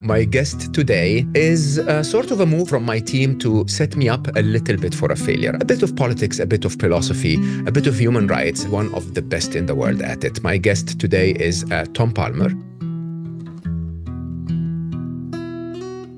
My guest today is uh, sort of a move from my team to set me up a little bit for a failure. A bit of politics, a bit of philosophy, a bit of human rights, one of the best in the world at it. My guest today is uh, Tom Palmer.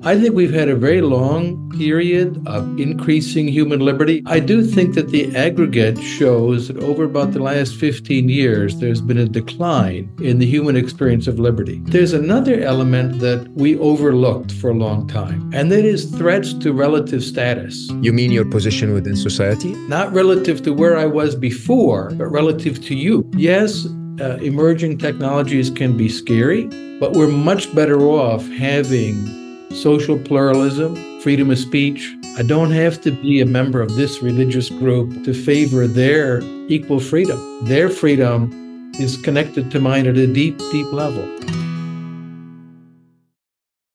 I think we've had a very long period of increasing human liberty. I do think that the aggregate shows that over about the last 15 years, there's been a decline in the human experience of liberty. There's another element that we overlooked for a long time, and that is threats to relative status. You mean your position within society? Not relative to where I was before, but relative to you. Yes, uh, emerging technologies can be scary, but we're much better off having social pluralism, freedom of speech. I don't have to be a member of this religious group to favor their equal freedom. Their freedom is connected to mine at a deep, deep level.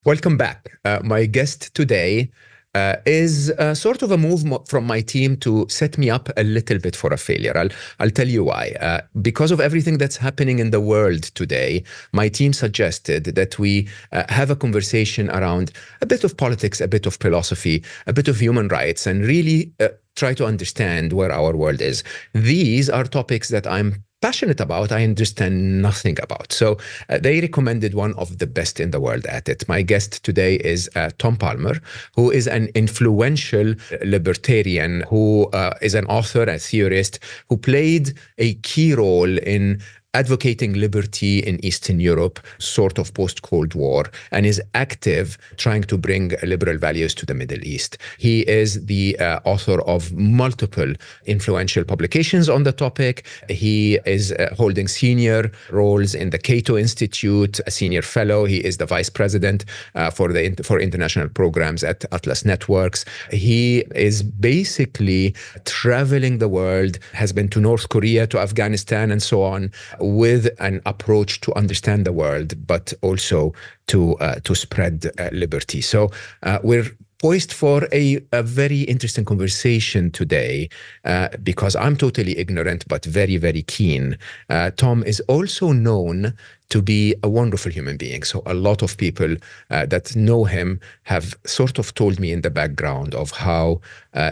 Welcome back. Uh, my guest today uh, is uh, sort of a move from my team to set me up a little bit for a failure. I'll, I'll tell you why. Uh, because of everything that's happening in the world today, my team suggested that we uh, have a conversation around a bit of politics, a bit of philosophy, a bit of human rights, and really uh, try to understand where our world is. These are topics that I'm passionate about, I understand nothing about. So uh, they recommended one of the best in the world at it. My guest today is uh, Tom Palmer, who is an influential libertarian, who uh, is an author, a theorist, who played a key role in advocating liberty in Eastern Europe, sort of post Cold War, and is active trying to bring liberal values to the Middle East. He is the uh, author of multiple influential publications on the topic. He is uh, holding senior roles in the Cato Institute, a senior fellow. He is the vice president uh, for the for international programs at Atlas Networks. He is basically traveling the world, has been to North Korea, to Afghanistan, and so on with an approach to understand the world, but also to uh, to spread uh, liberty. So uh, we're poised for a, a very interesting conversation today uh, because I'm totally ignorant but very, very keen. Uh, Tom is also known to be a wonderful human being. So a lot of people uh, that know him have sort of told me in the background of how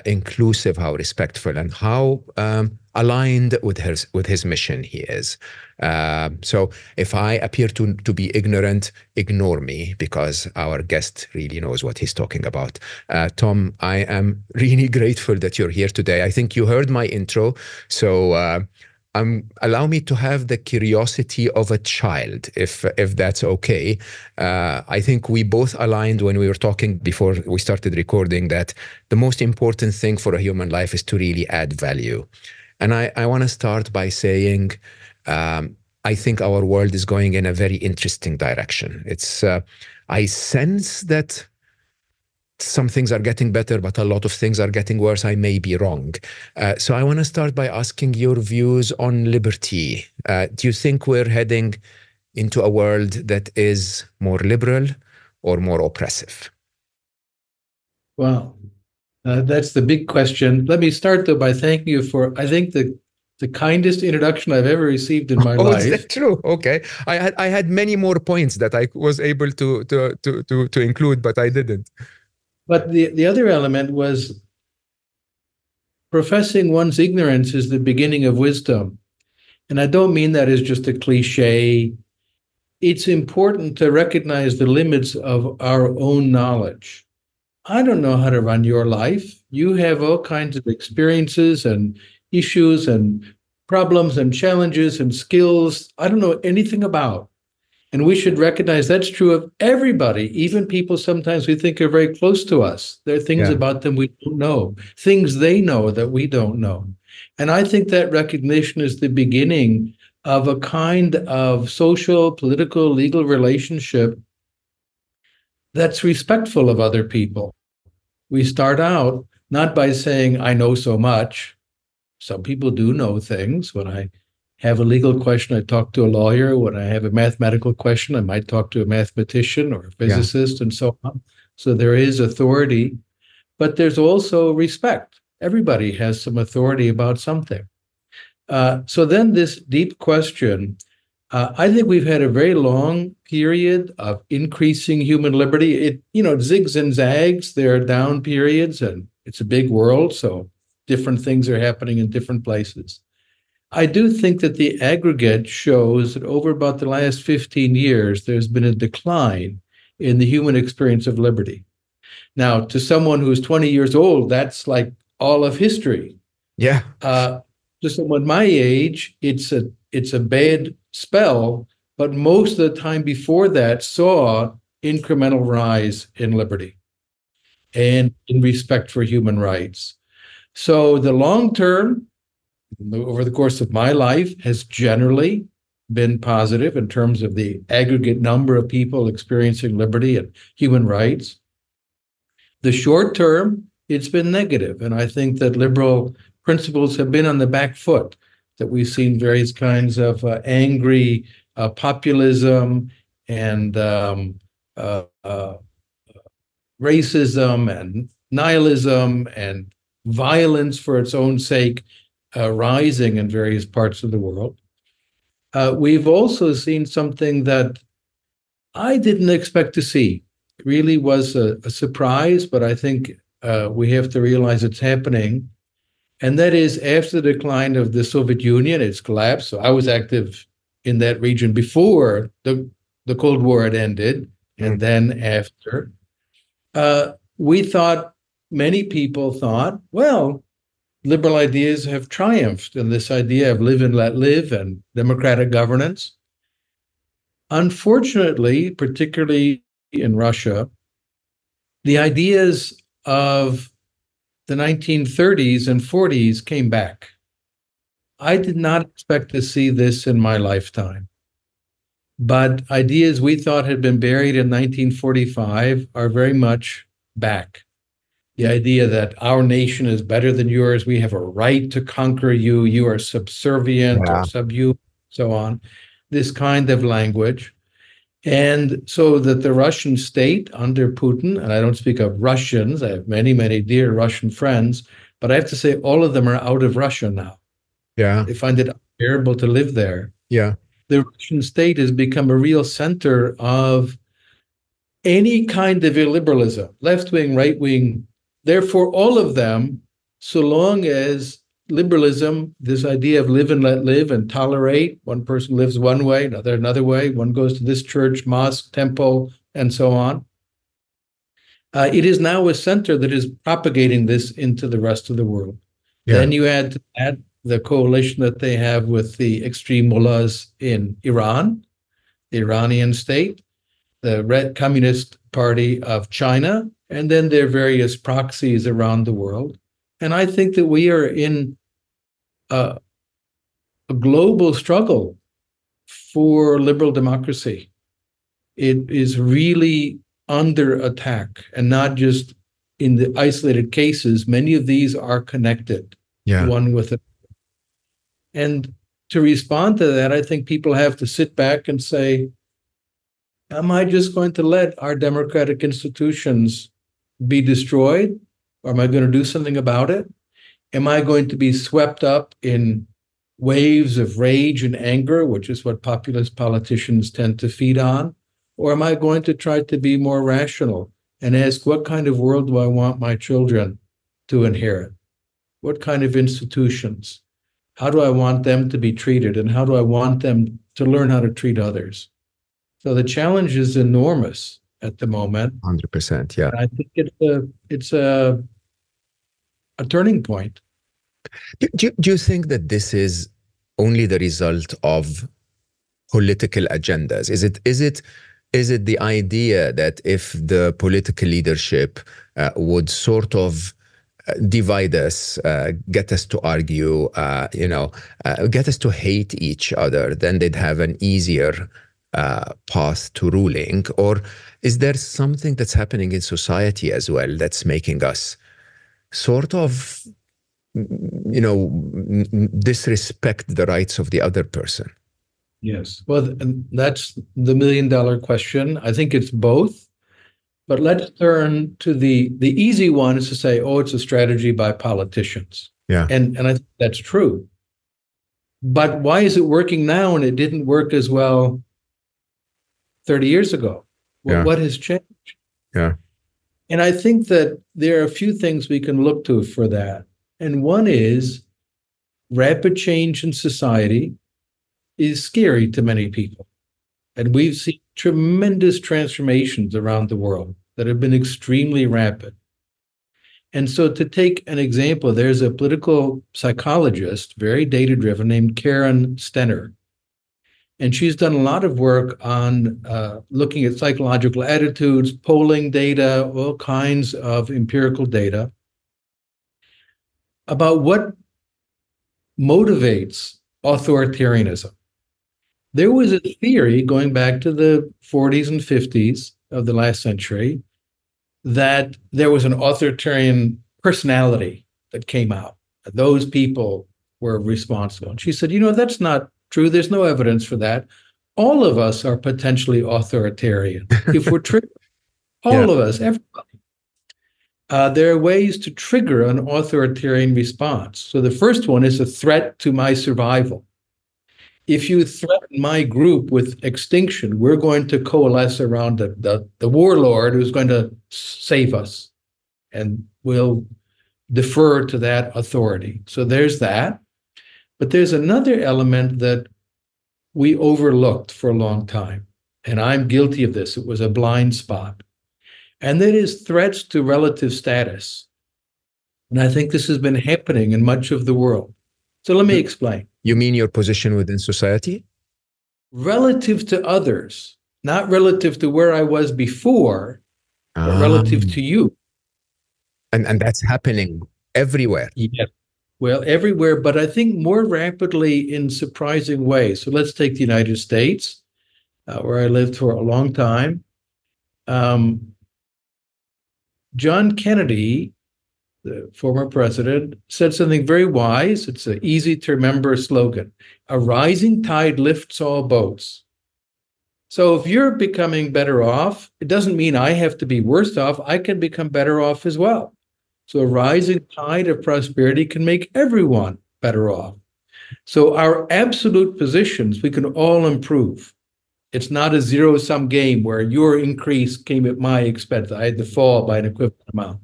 inclusive, how respectful, and how um, aligned with his with his mission he is. Uh, so if I appear to to be ignorant, ignore me because our guest really knows what he's talking about. Uh, Tom, I am really grateful that you're here today. I think you heard my intro, so. Uh, um, allow me to have the curiosity of a child, if if that's okay. Uh, I think we both aligned when we were talking before we started recording that the most important thing for a human life is to really add value. And I, I want to start by saying um, I think our world is going in a very interesting direction. It's uh, I sense that some things are getting better, but a lot of things are getting worse. I may be wrong. Uh, so I want to start by asking your views on liberty. Uh, do you think we're heading into a world that is more liberal or more oppressive? Well, uh, that's the big question. Let me start though by thanking you for I think the the kindest introduction I've ever received in my oh, life. Is that true? Okay, I had I had many more points that I was able to to to to, to include, but I didn't. But the the other element was professing one's ignorance is the beginning of wisdom, and I don't mean that as just a cliche. It's important to recognize the limits of our own knowledge I don't know how to run your life. You have all kinds of experiences and issues and problems and challenges and skills I don't know anything about. And we should recognize that's true of everybody, even people sometimes we think are very close to us. There are things yeah. about them we don't know, things they know that we don't know. And I think that recognition is the beginning of a kind of social, political, legal relationship that's respectful of other people. We start out not by saying, I know so much. Some people do know things. When I have a legal question, I talk to a lawyer. When I have a mathematical question, I might talk to a mathematician or a physicist yeah. and so on. So there is authority, but there's also respect. Everybody has some authority about something. Uh, so then, this deep question Uh, I think we've had a very long period of increasing human liberty. It, you know, zigs and zags. There are down periods, and it's a big world, so different things are happening in different places. I do think that the aggregate shows that over about the last 15 years, there's been a decline in the human experience of liberty. Now, to someone who's 20 years old, that's like all of history. Yeah. Uh, to someone my age, it's a it's a bad spell, but most of the time before that saw incremental rise in liberty and in respect for human rights. So the long term, over the course of my life, has generally been positive in terms of the aggregate number of people experiencing liberty and human rights. The short term, it's been negative, and I think that liberal principles have been on the back foot. That we've seen various kinds of uh, angry uh, populism and um, uh, uh racism and nihilism and violence for its own sake uh, rising in various parts of the world. We've also seen something that I didn't expect to see. It really was a, a surprise, but I think we have to realize it's happening. And that is after the decline of the Soviet Union, its collapse. So I was active in that region before the, the Cold War had ended, and mm. then after. Uh, we thought many people thought, well, liberal ideas have triumphed in this idea of live and let live and democratic governance. Unfortunately, particularly in Russia, the ideas of the 1930s and 40s came back. I did not expect to see this in my lifetime. But ideas we thought had been buried in 1945 are very much back the idea that our nation is better than yours, we have a right to conquer you, you are subservient yeah. or subhuman, so on, this kind of language. And so that the Russian state under Putin, and I don't speak of Russians, I have many, many dear Russian friends, but I have to say all of them are out of Russia now. Yeah. They find it unbearable to live there. Yeah. The Russian state has become a real center of any kind of illiberalism, left wing, right wing Therefore, all of them, so long as liberalism, this idea of live and let live and tolerate, one person lives one way, another another way, one goes to this church, mosque, temple, and so on. Uh, it is now a center that is propagating this into the rest of the world. Yeah. Then you add to that the coalition that they have with the extreme mullahs in Iran, the Iranian state, the Red Communist Party of China, and then their various proxies around the world. And I think that we are in a, a global struggle for liberal democracy. It is really under attack and not just in the isolated cases. Many of these are connected, yeah. one with it. And to respond to that, I think people have to sit back and say, Am I just going to let our democratic institutions be destroyed? Am I going to do something about it? Am I going to be swept up in waves of rage and anger, which is what populist politicians tend to feed on? Or am I going to try to be more rational and ask, what kind of world do I want my children to inherit? What kind of institutions? How do I want them to be treated? And how do I want them to learn how to treat others? So the challenge is enormous at the moment. Hundred percent, yeah. And I think it's a it's a a turning point. Do, do, do you think that this is only the result of political agendas? Is it is it is it the idea that if the political leadership uh, would sort of uh, divide us, uh, get us to argue, uh, you know, uh, get us to hate each other, then they'd have an easier uh, path to ruling? Or is there something that's happening in society as well that's making us sort of, you know, disrespect the rights of the other person? Yes. Well, that's the million dollar question. I think it's both. But let's turn to the the easy one is to say, oh, it's a strategy by politicians. Yeah. And and I think that's true. But why is it working now and it didn't work as well 30 years ago? Well, Yeah. What has changed? Yeah. And I think that there are a few things we can look to for that. And one is rapid change in society is scary to many people. And we've seen tremendous transformations around the world that have been extremely rapid. And so, to take an example, there's a political psychologist, very data driven, named Karen Stenner. And she's done a lot of work on uh, looking at psychological attitudes, polling data, all kinds of empirical data about what motivates authoritarianism. There was a theory going back to the 40s and 50s of the last century that there was an authoritarian personality that came out. Those people were responsible. And she said, you know, that's not true. There's no evidence for that. All of us are potentially authoritarian if we're triggered. All Yeah. of us, everybody. Uh, there are ways to trigger an authoritarian response. So the first one is a threat to my survival. If you threaten my group with extinction, we're going to coalesce around the, the, the warlord who's going to save us. And we'll defer to that authority. So there's that. But there's another element that we overlooked for a long time. And I'm guilty of this. It was a blind spot. And that is threats to relative status. And I think this has been happening in much of the world. So let me explain. You mean your position within society? Relative to others, not relative to where I was before, but relative Um, to you. and and that's happening everywhere. Yes. Well, everywhere, but I think more rapidly in surprising ways. So let's take the United States, uh, where I lived for a long time. Um, John Kennedy, the former president, said something very wise. It's an easy to remember slogan A rising tide lifts all boats. So if you're becoming better off, it doesn't mean I have to be worse off. I can become better off as well. So a rising tide of prosperity can make everyone better off. So our absolute positions, we can all improve. It's not a zero sum game where your increase came at my expense. I had to fall by an equivalent amount.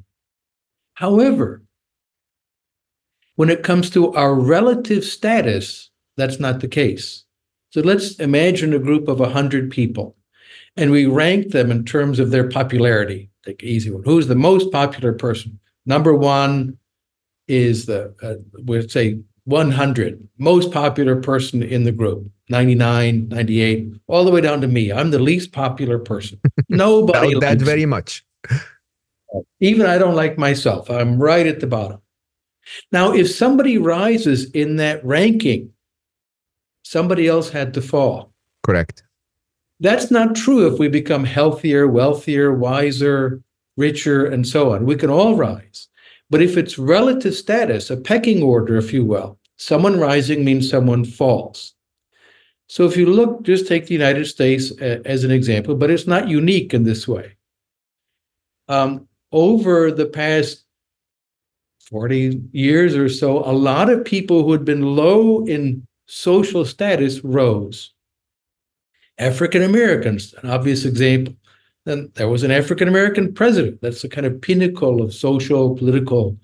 However, when it comes to our relative status, that's not the case. So let's imagine a group of 100 people and we rank them in terms of their popularity. Take an easy one. Who's the most popular person? Number one is the, uh, we'd say 100, most popular person in the group, 99, 98, all the way down to me. I'm the least popular person. Nobody Doubt that very much. Even I don't like myself. I'm right at the bottom. Now, if somebody rises in that ranking, somebody else had to fall. Correct. That's not true if we become healthier, wealthier, wiser, richer, and so on. We can all rise. But if it's relative status, a pecking order, if you will, someone rising means someone falls. So if you look, just take the United States as an example, but it's not unique in this way. Um, over the past 40 years or so, a lot of people who had been low in social status rose. African Americans, an obvious example. Then there was an African American president. That's the kind of pinnacle of social, political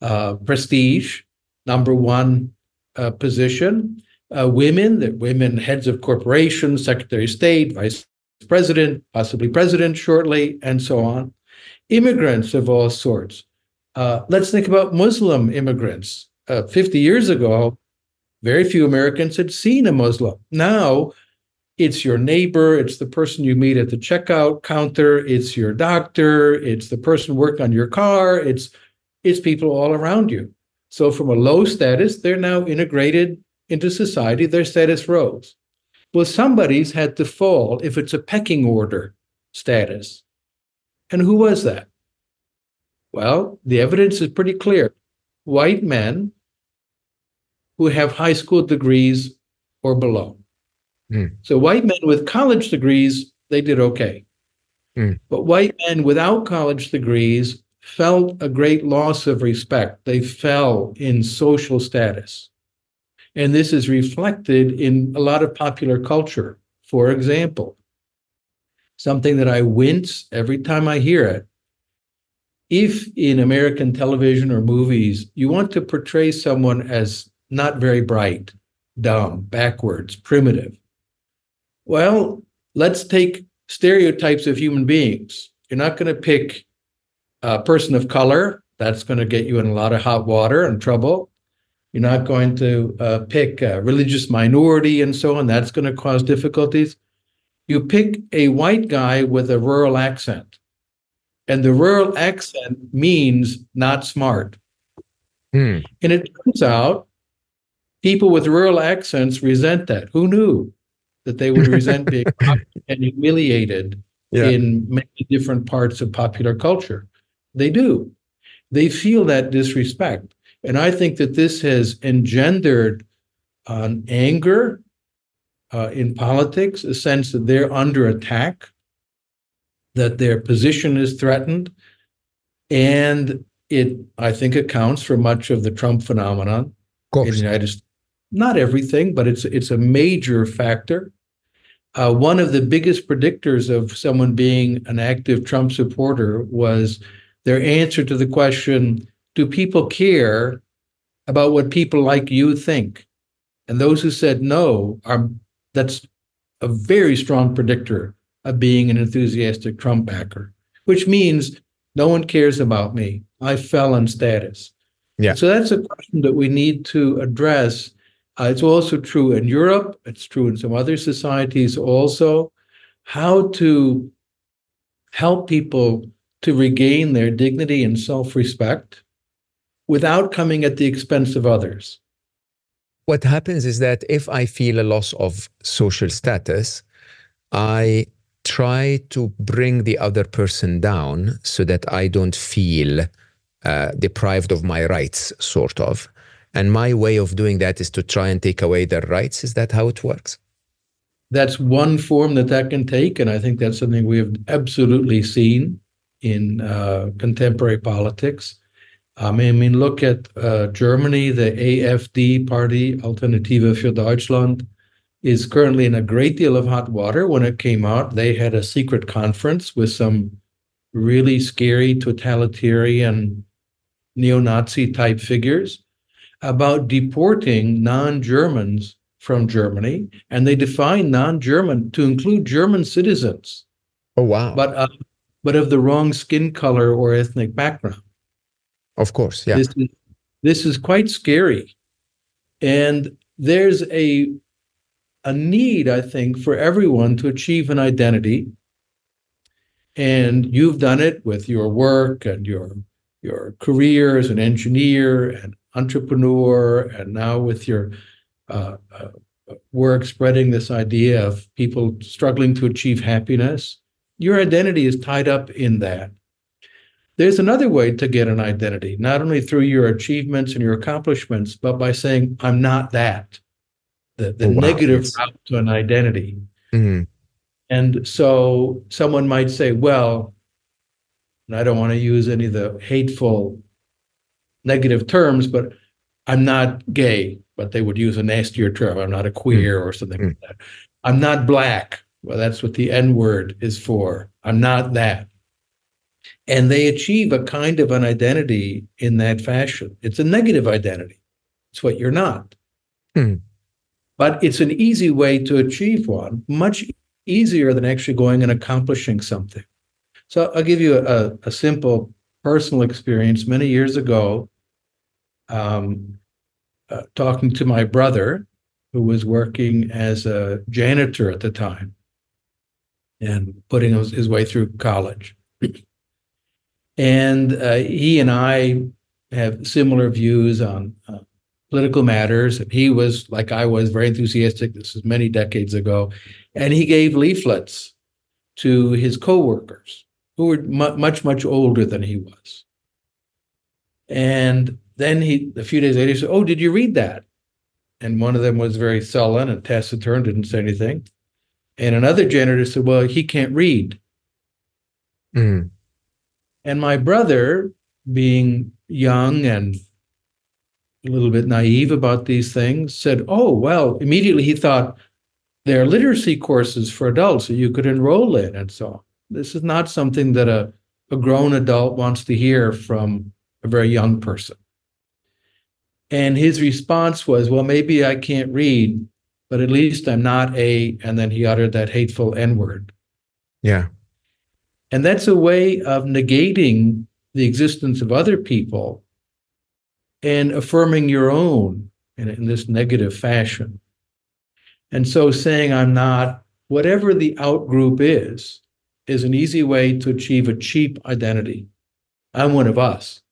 uh, prestige, number one uh, position. Uh, women, that women heads of corporations, secretary of state, vice president, possibly president shortly, and so on. Immigrants of all sorts. Uh, let's think about Muslim immigrants. Uh, 50 years ago, very few Americans had seen a Muslim. Now, it's your neighbor, it's the person you meet at the checkout counter, it's your doctor, it's the person working on your car, it's it's people all around you. So from a low status, they're now integrated into society, their status rose. Well, somebody's had to fall if it's a pecking order status. And who was that? Well, the evidence is pretty clear. White men who have high school degrees or below. Hmm. So white men with college degrees, they did okay. Hmm. But white men without college degrees felt a great loss of respect. They fell in social status. And this is reflected in a lot of popular culture. For example, something that I wince every time I hear it. If in American television or movies you want to portray someone as not very bright, dumb, backwards, primitive, well, let's take stereotypes of human beings. You're not going to pick a person of color. That's going to get you in a lot of hot water and trouble. You're not going to uh, pick a religious minority and so on. That's going to cause difficulties. You pick a white guy with a rural accent, and the rural accent means not smart. Hmm. And it turns out people with rural accents resent that. Who knew that they would resent being and humiliated Yeah. in many different parts of popular culture? They do. They feel that disrespect. And I think that this has engendered an anger uh, in politics, a sense that they're under attack, that their position is threatened. And it, I think, accounts for much of the Trump phenomenon in the United States. Not everything, but it's it's a major factor. Uh, one of the biggest predictors of someone being an active Trump supporter was their answer to the question: Do people care about what people like you think? And those who said no are that's a very strong predictor of being an enthusiastic Trump backer, which means no one cares about me. I fell in status. Yeah. So that's a question that we need to address. Uh, it's also true in Europe. It's true in some other societies also. How to help people to regain their dignity and self-respect without coming at the expense of others. what happens is that if I feel a loss of social status, I try to bring the other person down so that I don't feel uh, deprived of my rights, sort of. And my way of doing that is to try and take away their rights. Is that how it works? That's one form that that can take, and I think that's something we have absolutely seen in uh, contemporary politics. Um, I mean, look at uh, Germany, the AfD party, Alternative für Deutschland, is currently in a great deal of hot water. When it came out, they had a secret conference with some really scary totalitarian neo-Nazi type figures about deporting non-Germans from Germany, and they define non-German to include German citizens, Oh, wow. but uh, but of the wrong skin color or ethnic background. of course. Yeah. This is this is quite scary, and there's a a need, I think, for everyone to achieve an identity. And you've done it with your work and your your career as an engineer and entrepreneur, and now with your uh, uh, work spreading this idea of people struggling to achieve happiness. Your identity is tied up in that. There's another way to get an identity, not only through your achievements and your accomplishments, but by saying, I'm not that. The, the Oh, wow. negative route to an identity. Mhm. And so someone might say, well, and I don't want to use any of the hateful negative terms, but I'm not gay, but they would use a nastier term. I'm not a queer or something like that. I'm not black. Well, that's what the N word is for. I'm not that. And they achieve a kind of an identity in that fashion. It's a negative identity. It's what you're not. Hmm. But it's an easy way to achieve one, much easier than actually going and accomplishing something. So I'll give you a, a simple personal experience. Many years ago, um, uh, talking to my brother, who was working as a janitor at the time and putting his, his way through college. and uh, he and I have similar views on uh, political matters. He was, like I was, very enthusiastic. This is many decades ago. And he gave leaflets to his coworkers who were mu- much, much older than he was. And then he, a few days later, he said, Oh, did you read that? And one of them was very sullen and taciturn, didn't say anything. And another janitor said, Well, he can't read. Mhm. And my brother, being young and a little bit naive about these things, said, Oh, well, immediately he thought there are literacy courses for adults that you could enroll in and so on. This is not something that a, a grown adult wants to hear from a very young person. And his response was, Well, maybe I can't read, but at least I'm not a, and then he uttered that hateful N word. Yeah. And that's a way of negating the existence of other people and affirming your own in, in this negative fashion. And so saying I'm not, whatever the outgroup is, is an easy way to achieve a cheap identity. I'm one of us.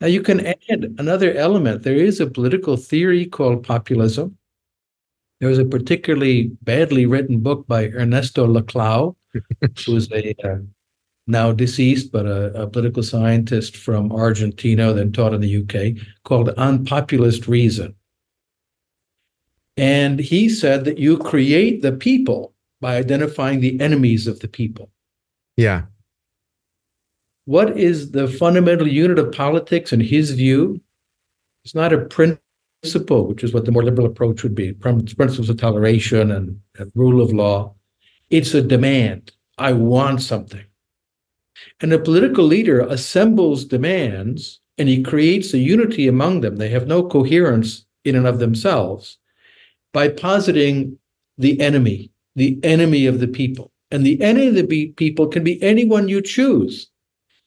Now you can add another element. There is a political theory called populism. There was a particularly badly written book by Ernesto Laclau, who was a uh, now deceased, but a, a, political scientist from Argentina, then taught in the UK, called On Populist Reason. And he said that you create the people by identifying the enemies of the people. Yeah. What is the fundamental unit of politics in his view? It's not a principle, which is what the more liberal approach would be principles of toleration and, and rule of law. It's a demand. I want something. And a political leader assembles demands and he creates a unity among them. They have no coherence in and of themselves by positing the enemy, the enemy of the people. And the enemy of the people can be anyone you choose.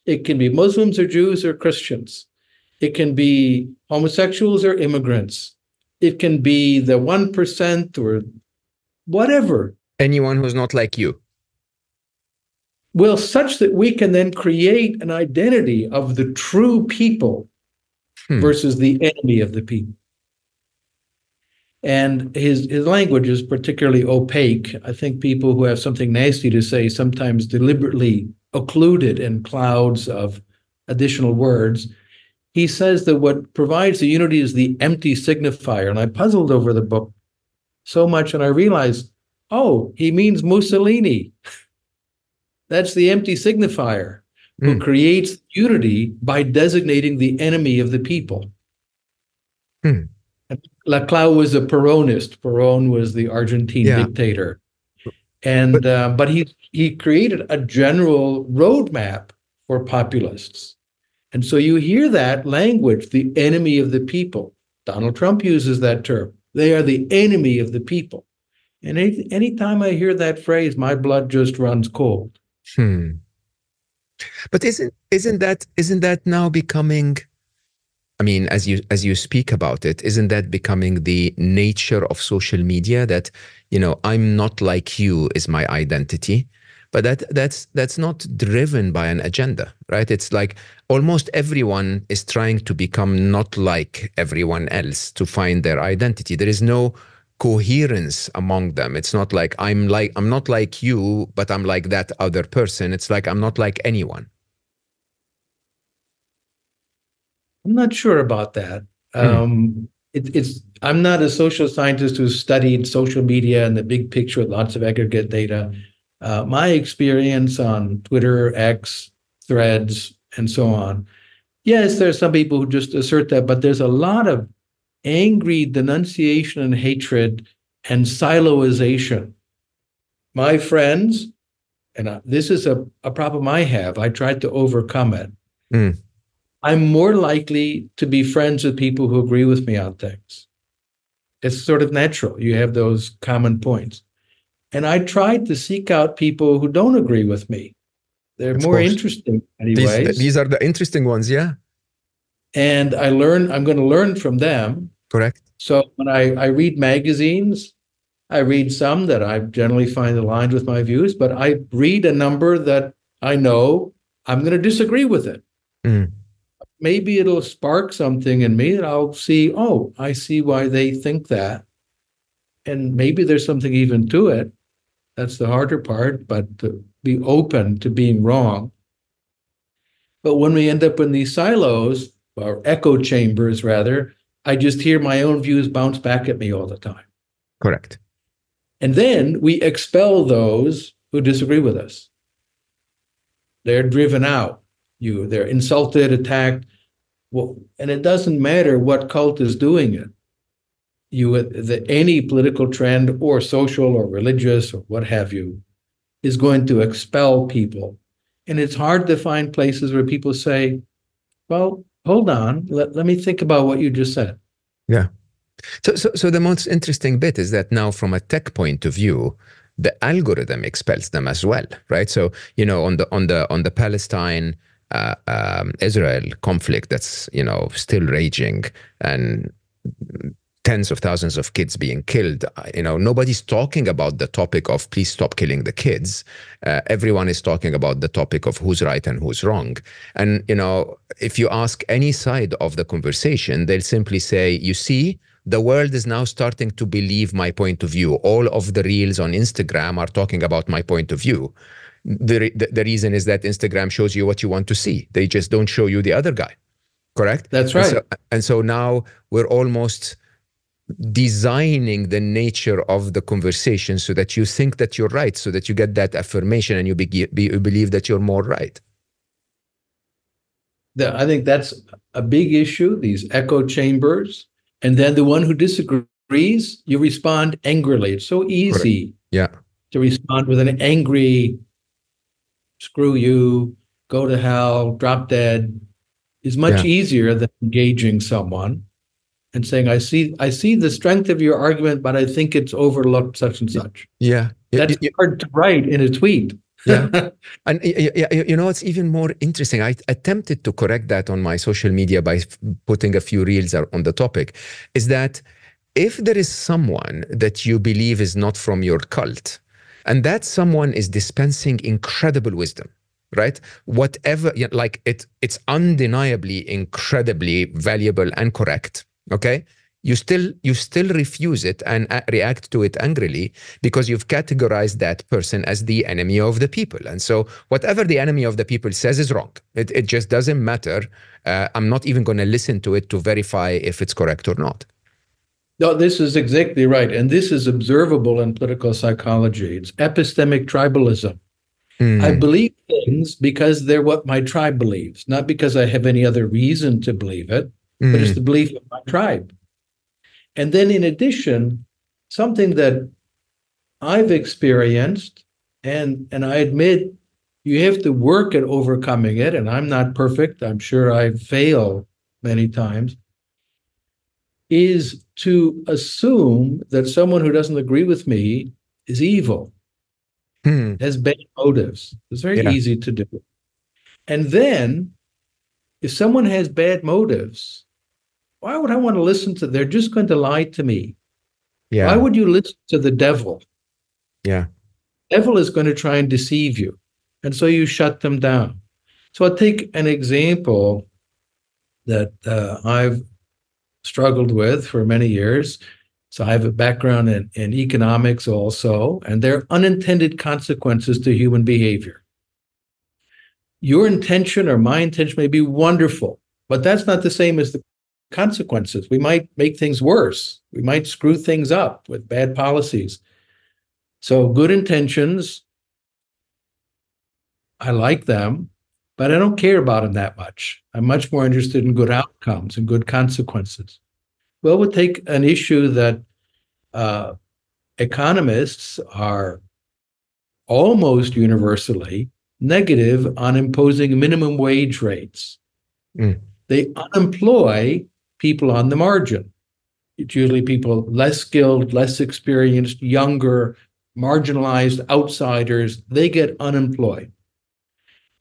It can be Muslims or Jews or Christians. It can be homosexuals or immigrants. It can be the 1% or whatever. Anyone who's not like you. Well, such that we can then create an identity of the true people hmm. versus the enemy of the people and his his language is particularly opaque. I think people who have something nasty to say sometimes deliberately occluded in clouds of additional words. He says that what provides the unity is the empty signifier, and I puzzled over the book so much, and I realized, oh, he means Mussolini. That's the empty signifier mm. who hmm. creates unity by designating the enemy of the people. Mm. Laclau was a Peronist. Peron was the Argentine yeah. dictator, and but, uh, but he he created a general roadmap for populists, and so you hear that language, the enemy of the people. Donald Trump uses that term. They are the enemy of the people, and any anytime I hear that phrase, my blood just runs cold. Hmm. But isn't isn't that isn't that now becoming I mean, as you as you speak about it, isn't that becoming the nature of social media? That you know, I'm not like you is my identity, but that that's that's not driven by an agenda, right? It's like almost everyone is trying to become not like everyone else to find their identity. There is no coherence among them. It's not like I'm like I'm not like you, but I'm like that other person. It's like I'm not like anyone. I'm not sure about that. Hmm. Um, it, it's I'm not a social scientist who's studied social media and the big picture with lots of aggregate data. Uh, my experience on Twitter, X, Threads, and so on. Yes, there are some people who just assert that, but there's a lot of angry denunciation and hatred and siloization. My friends, and this is a, a problem I have, I tried to overcome it. Mm. I'm more likely to be friends with people who agree with me on things. It's sort of natural. You have those common points. And I tried to seek out people who don't agree with me. They're of more course. interesting anyways. These, these, are the interesting ones, yeah. And I learn, I'm going to learn from them. Correct. So when I, I read magazines, I read some that I generally find aligned with my views, but I read a number that I know I'm going to disagree with it. Mm maybe it'll spark something in me and I'll see, oh, I see why they think that. And maybe there's something even to it. That's the harder part, but to be open to being wrong. But when we end up in these silos, or echo chambers rather, I just hear my own views bounce back at me all the time. Correct. And then we expel those who disagree with us. They're driven out you they're insulted attacked well, and it doesn't matter what cult is doing it. You the any political trend or social or religious or what have you is going to expel people. And it's hard to find places where people say, well, hold on, let, let me think about what you just said. Yeah. So, so, so the most interesting bit is that now, from a tech point of view, the algorithm expels them as well, right? So, you know, on the on the on the Palestine uh, um, Israel conflict that's you know still raging and tens of thousands of kids being killed. You know, nobody's talking about the topic of please stop killing the kids. Uh, everyone is talking about the topic of who's right and who's wrong. And you know, if you ask any side of the conversation, they'll simply say, "You see." The world is now starting to believe my point of view. All of the reels on Instagram are talking about my point of view the, the, the reason is that Instagram shows you what you want to see. They just don't show you the other guy. Correct? That's right. And so, and so now we're almost designing the nature of the conversation so that you think that you're right, so that you get that affirmation and you, be, be, you believe that you're more right. The, I think that's a big issue, these echo chambers. And then the one who disagrees, you respond angrily. It's so easy Correct. yeah. to respond with an angry screw you, go to hell, drop dead is much yeah. easier than engaging someone and saying, I see, I see the strength of your argument, but I think it's overlooked such and such. Yeah. That's yeah. hard to write in a tweet. yeah. And you know, it's even more interesting. I attempted to correct that on my social media by putting a few reels on the topic. Is that if there is someone that you believe is not from your cult, and that someone is dispensing incredible wisdom right? Whatever like it it's undeniably incredibly valuable and correct okay? You still you still refuse it and uh, react to it angrily because you've categorized that person as the enemy of the people. And so whatever the enemy of the people says is wrong. It, it just doesn't matter. Uh, i'm not even going to listen to it to verify if it's correct or not no, this is exactly right. And this is observable in political psychology. It's epistemic tribalism. Mm. I believe things because they're what my tribe believes, not because I have any other reason to believe it, mm. but it's hmm. the belief of my tribe. And then, in addition, something that I've experienced, and, and I admit you have to work at overcoming it, and I'm not perfect. I'm sure I fail many times is to assume that someone who doesn't agree with me is evil, hmm. has bad motives. It's very yeah. easy to do. And then, if someone has bad motives, why would I want to listen to? They're just going to lie to me. Yeah. Why would you listen to the devil? Yeah. Devil is going to try and deceive you. And so you shut them down. So I'll take an example that uh, I've struggled with for many years. So I have a background in, in economics also, and there are unintended consequences to human behavior. Your intention or my intention may be wonderful, but that's not the same as the consequences. We might make things worse. We might screw things up with bad policies. So good intentions, I like them, but I don't care about them that much. I'm much more interested in good outcomes and good consequences. Well, we'll take an issue that uh, economists are almost universally negative on imposing minimum wage rates. Mm. They unemploy people on the margin. It's usually people less skilled, less experienced, younger, marginalized outsiders. They get unemployed.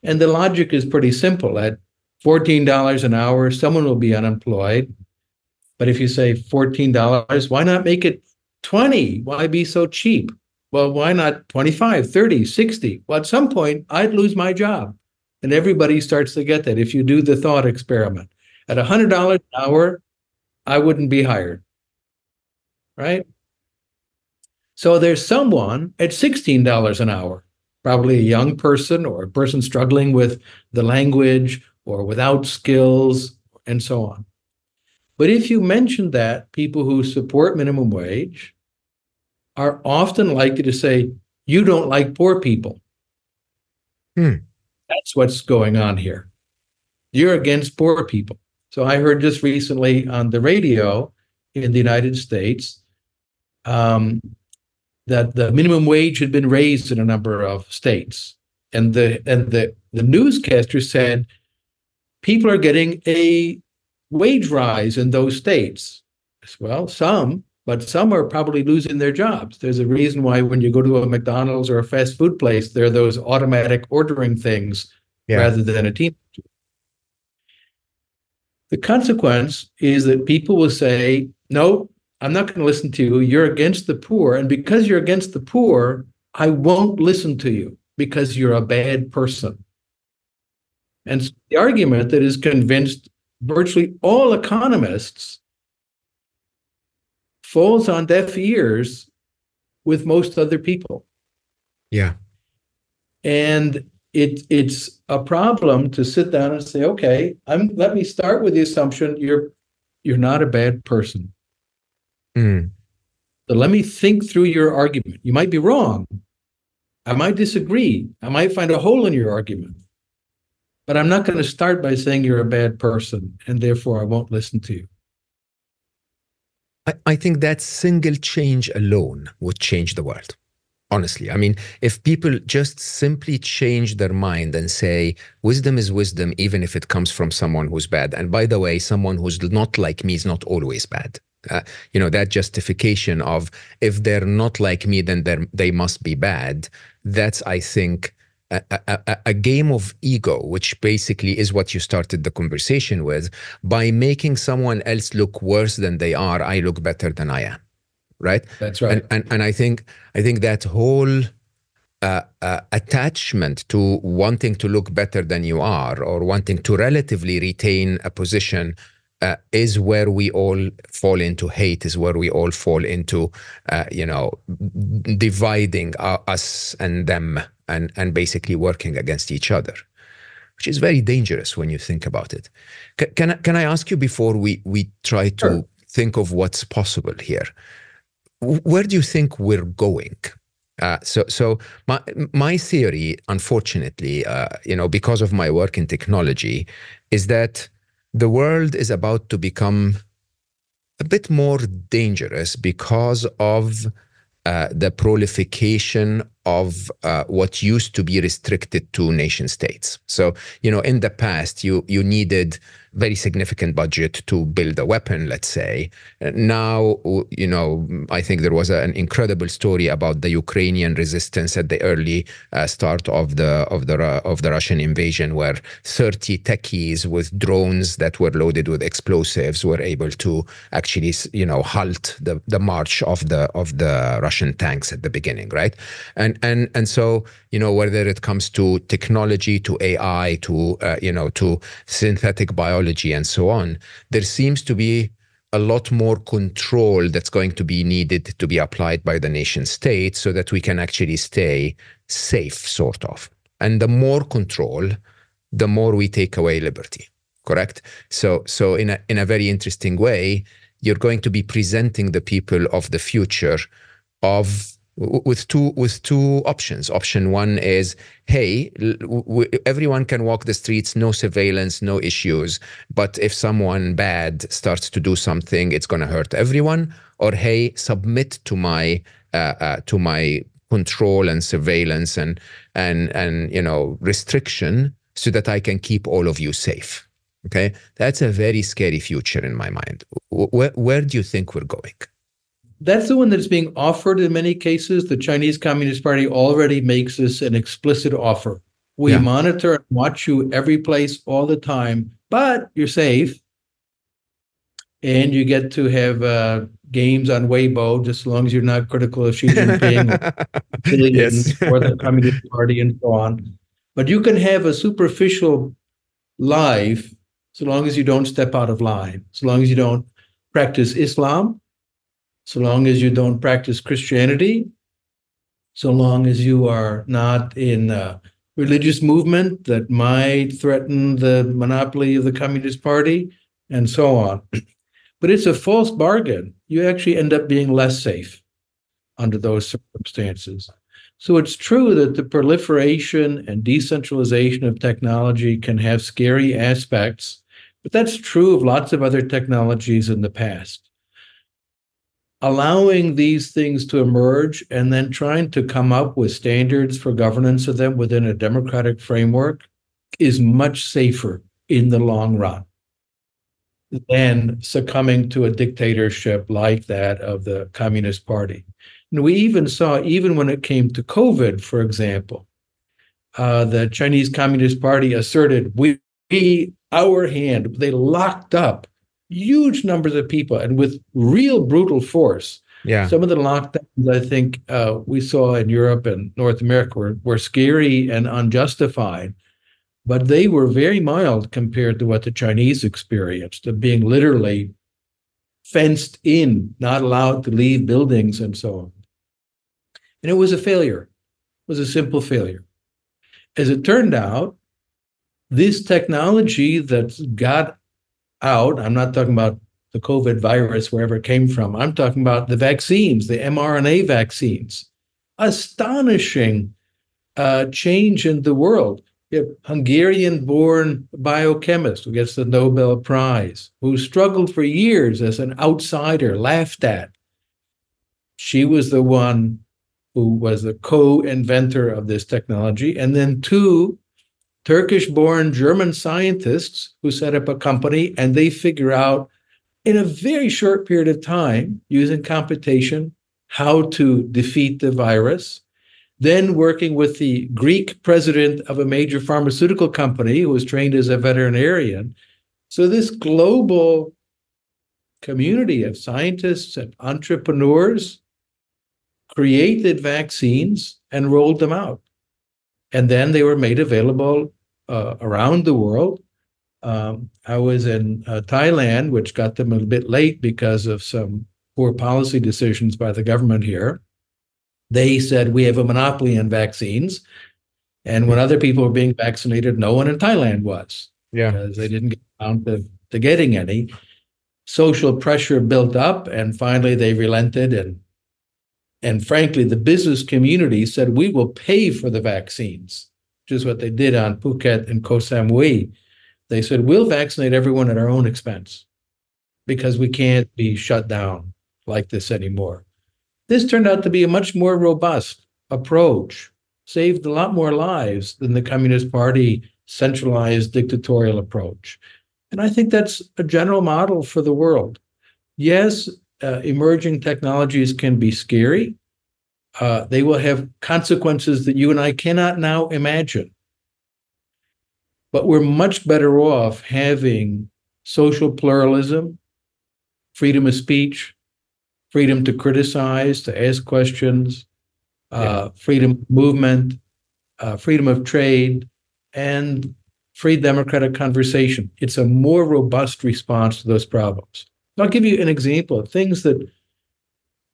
And the logic is pretty simple. At $14 an hour, someone will be unemployed. But if you say $14, why not make it 20? Why be so cheap? Well, why not 25, 30, 60? Well, at some point, I'd lose my job. And everybody starts to get that if you do the thought experiment. At $100 an hour, I wouldn't be hired. Right? So there's someone at $16 an hour probably a young person or a person struggling with the language or without skills and so on. But if you mention that, people who support minimum wage are often likely to say, You don't like poor people. Hmm. That's what's going on here. You're against poor people. So I heard just recently on the radio in the United States um, that the minimum wage had been raised in a number of states, and the and the the newscaster said people are getting a wage rise in those states. Well, some, but some are probably losing their jobs. There's a reason why when you go to a McDonald's or a fast food place, there are those automatic ordering things yeah. rather than a team. The consequence is that people will say, no, I'm not going to listen to you. You're against the poor. And because you're against the poor, I won't listen to you because you're a bad person. And the argument that has convinced virtually all economists falls on deaf ears with most other people. Yeah. And it it's a problem to sit down and say, okay, I'm let me start with the assumption you're you're not a bad person. Mm. So let me think through your argument. You might be wrong. I might disagree. I might find a hole in your argument. But I'm not going to start by saying you're a bad person and therefore I won't listen to you. I, I think that single change alone would change the world. Honestly, I mean, if people just simply change their mind and say, wisdom is wisdom, even if it comes from someone who's bad. And by the way, someone who's not like me is not always bad. Uh, you know, that justification of if they're not like me, then they must be bad. That's, I think, a, a, a, game of ego, which basically is what you started the conversation with. By making someone else look worse than they are, I look better than I am. Right. That's right. And and, and I think I think that whole uh, uh, attachment to wanting to look better than you are, or wanting to relatively retain a position. Uh, is where we all fall into hate is where we all fall into uh, you know dividing uh, us and them and, and basically working against each other, which is very dangerous when you think about it. C- can, I, can I ask you before we, we try to sure. think of what's possible here? Where do you think we're going? Uh, so, so my my theory, unfortunately, uh, you know, because of my work in technology, is that the world is about to become a bit more dangerous because of uh, the proliferation of uh, what used to be restricted to nation states. So, you know, in the past, you you needed very significant budget to build a weapon, let's say. Now, you know, I think there was an incredible story about the Ukrainian resistance at the early uh, start of the of the of the Russian invasion, where 30 techies with drones that were loaded with explosives were able to actually, you know, halt the the march of the of the Russian tanks at the beginning, right? And and and so you know whether it comes to technology, to AI, to uh, you know to synthetic biology and so on, there seems to be a lot more control that's going to be needed to be applied by the nation state so that we can actually stay safe, sort of. And the more control, the more we take away liberty. Correct. So so in a in a very interesting way, you're going to be presenting the people of the future of with two with two options. Option one is, hey, everyone can walk the streets, no surveillance, no issues. But if someone bad starts to do something, it's going to hurt everyone. Or hey, submit to my uh, uh, to my control and surveillance and and and you know restriction so that I can keep all of you safe. Okay, that's a very scary future in my mind. Where where do you think we're going? That's the one that's being offered in many cases. The Chinese Communist Party already makes this an explicit offer. We yeah. monitor and watch you every place all the time, but you're safe. And you get to have uh, games on Weibo, just as long as you're not critical of Xi Jinping or, yes. or the Communist Party and so on. But you can have a superficial life so long as you don't step out of line, so long as you don't practice Islam, so long as you don't practice Christianity, so long as you are not in a religious movement that might threaten the monopoly of the Communist Party, and so on. But it's a false bargain. You actually end up being less safe under those circumstances. So it's true that the proliferation and decentralization of technology can have scary aspects But that's true of lots of other technologies in the past. Allowing these things to emerge and then trying to come up with standards for governance of them within a democratic framework is much safer in the long run than succumbing to a dictatorship like that of the Communist Party. And we even saw, even when it came to COVID, for example, uh, the Chinese Communist Party asserted, we, we, our hand, they locked up huge numbers of people and with real brutal force. Yeah. Some of the lockdowns I think uh, we saw in Europe and North America were, were scary and unjustified, but they were very mild compared to what the Chinese experienced of being literally fenced in, not allowed to leave buildings and so on. And it was a failure. It was a simple failure. As it turned out, this technology that got out, I'm not talking about the COVID virus, wherever it came from, I'm talking about the vaccines, the mRNA vaccines. Astonishing uh, change in the world. Have Hungarian-born biochemist who gets the Nobel Prize, who struggled for years as an outsider, laughed at. She was the one who was the co-inventor of this technology, and then two Turkish-born German scientists who set up a company, and they figure out in a very short period of time, using computation, how to defeat the virus. Then working with the Greek president of a major pharmaceutical company who was trained as a veterinarian. So this global community of scientists and entrepreneurs created vaccines and rolled them out. And then they were made available uh, around the world. Um, I was in uh, Thailand, which got them a bit late because of some poor policy decisions by the government here. They said, We have a monopoly in vaccines. And when other people were being vaccinated, no one in Thailand was. Yeah. Because they didn't get around to, to getting any. Social pressure built up, and finally they relented and and frankly, the business community said, we will pay for the vaccines, which is what they did on Phuket and Koh Samui. They said, we'll vaccinate everyone at our own expense because we can't be shut down like this anymore. This turned out to be a much more robust approach, saved a lot more lives than the Communist Party centralized dictatorial approach. And I think that's a general model for the world. Yes, uh, emerging technologies can be scary. Uh, they will have consequences that you and I cannot now imagine. But we're much better off having social pluralism, freedom of speech, freedom to criticize, to ask questions, uh, yeah. freedom of movement, uh, freedom of trade, and free democratic conversation. It's a more robust response to those problems. I'll give you an example of things that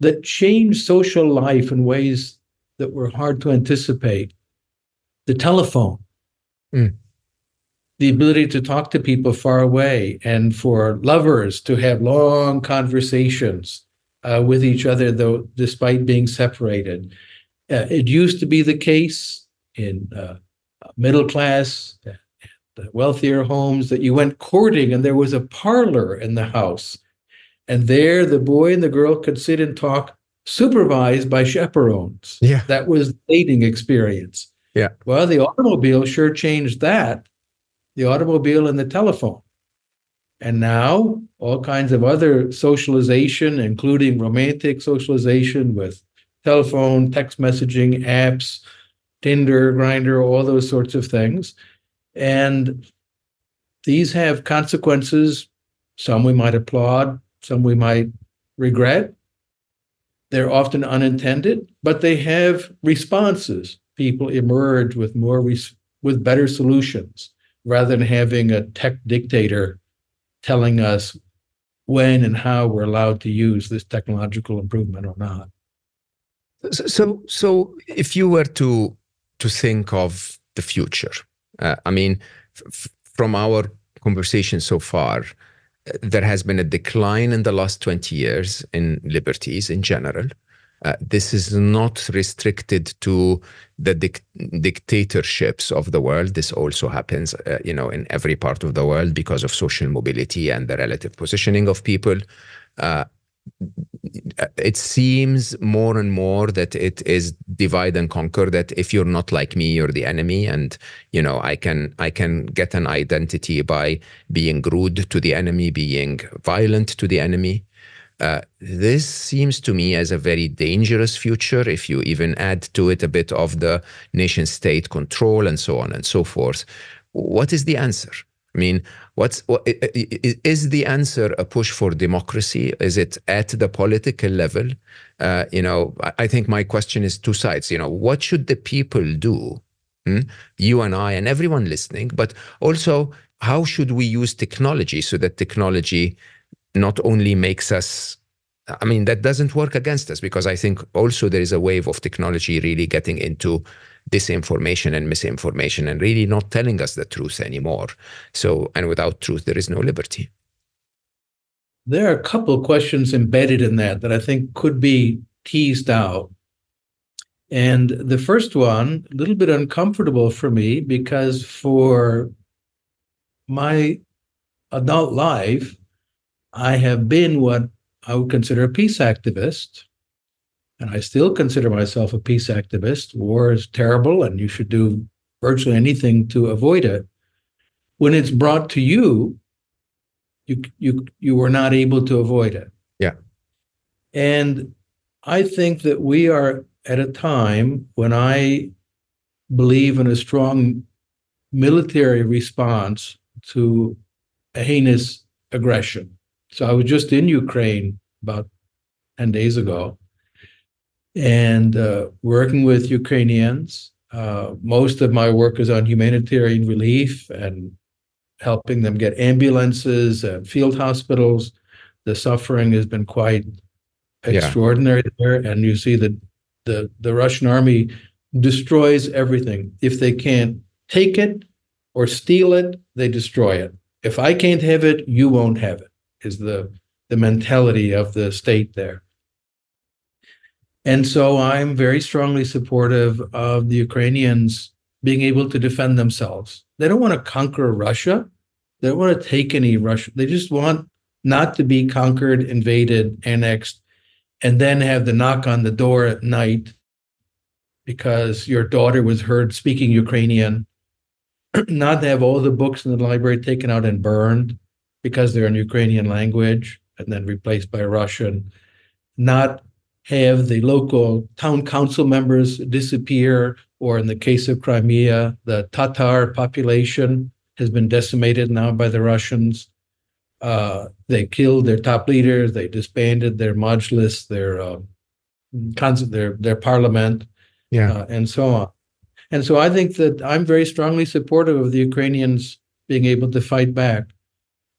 that change social life in ways that were hard to anticipate. The telephone, mm. the ability to talk to people far away, and for lovers to have long conversations uh, with each other, though despite being separated. Uh, it used to be the case in uh, middle class, wealthier homes that you went courting, and there was a parlor in the house and there, the boy and the girl could sit and talk, supervised by chaperones. Yeah. That was the dating experience. Yeah. Well, the automobile sure changed that. The automobile and the telephone. And now, all kinds of other socialization, including romantic socialization with telephone, text messaging, apps, Tinder, Grindr, all those sorts of things. And these have consequences. Some we might applaud, some we might regret. They're often unintended, but they have responses. People emerge with more res- with better solutions rather than having a tech dictator telling us when and how we're allowed to use this technological improvement or not. So, so if you were to to think of the future, uh, I mean, f- from our conversation so far, there has been a decline in the last 20 years in liberties in general. Uh, this is not restricted to the dic- dictatorships of the world. This also happens, uh, you know, in every part of the world because of social mobility and the relative positioning of people. Uh, it seems more and more that it is divide and conquer that if you're not like me you're the enemy. And you know i can i can get an identity by being rude to the enemy being violent to the enemy. Uh, this seems to me as a very dangerous future if you even add to it a bit of the nation state control and so on and so forth. What is the answer I mean, what's what, is the answer a push for democracy? Is it at the political level? Uh, you know, I think my question is two sides. You know, what should the people do? Hmm? You and I and everyone listening, but also how should we use technology so that technology not only makes us I mean, that doesn't work against us because I think also there is a wave of technology really getting into disinformation and misinformation and really not telling us the truth anymore. So, and without truth, there is no liberty. There are a couple of questions embedded in that that I think could be teased out. And the first one, a little bit uncomfortable for me because for my adult life, I have been what I would consider a peace activist and I still consider myself a peace activist. War is terrible, and you should do virtually anything to avoid it. When it's brought to you, you you you were not able to avoid it. Yeah. And I think that we are at a time when I believe in a strong military response to a heinous aggression. So I was just in Ukraine about 10 days ago and uh, working with Ukrainians. Uh, most of my work is on humanitarian relief and helping them get ambulances and field hospitals. The suffering has been quite extraordinary yeah. there, and you see that the the Russian army destroys everything. If they can't take it or steal it, they destroy it. If I can't have it, you won't have it. Is the the mentality of the state there. And so I'm very strongly supportive of the Ukrainians being able to defend themselves. They don't want to conquer Russia. They don't want to take any Russia. They just want not to be conquered, invaded, annexed, and then have the knock on the door at night because your daughter was heard speaking Ukrainian, not to have all the books in the library taken out and burned because they're in Ukrainian language and then replaced by Russian, not have the local town council members disappear, or in the case of Crimea, the Tatar population has been decimated now by the Russians. Uh, they killed their top leaders. They disbanded their majlis, their uh, their their parliament, yeah, uh, and so on. And so I think that I'm very strongly supportive of the Ukrainians being able to fight back.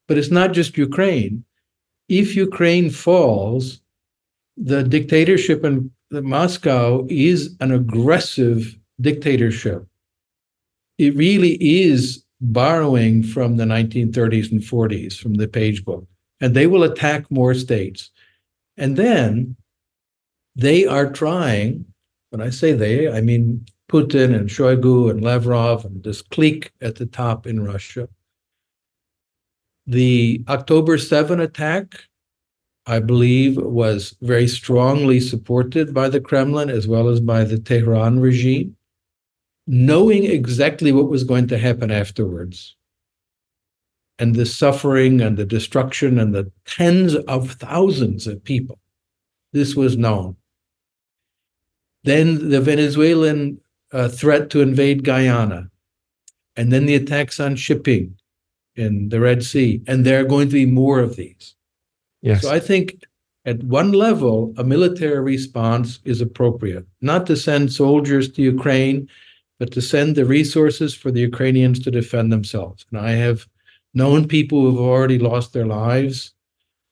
But it's not just Ukraine. If Ukraine falls, the dictatorship in Moscow is an aggressive dictatorship. It really is borrowing from the 1930s and 40s from the page book, and they will attack more states. And then they are trying, when I say they, I mean Putin and Shoigu and Lavrov and this clique at the top in Russia. The October 7 attack I believe, was very strongly supported by the Kremlin as well as by the Tehran regime, knowing exactly what was going to happen afterwards. And the suffering and the destruction and the tens of thousands of people. This was known. Then the Venezuelan uh, threat to invade Guyana, and then the attacks on shipping in the Red Sea. And there are going to be more of these. Yes. So I think at one level, a military response is appropriate, not to send soldiers to Ukraine, but to send the resources for the Ukrainians to defend themselves. And I have known people who've already lost their lives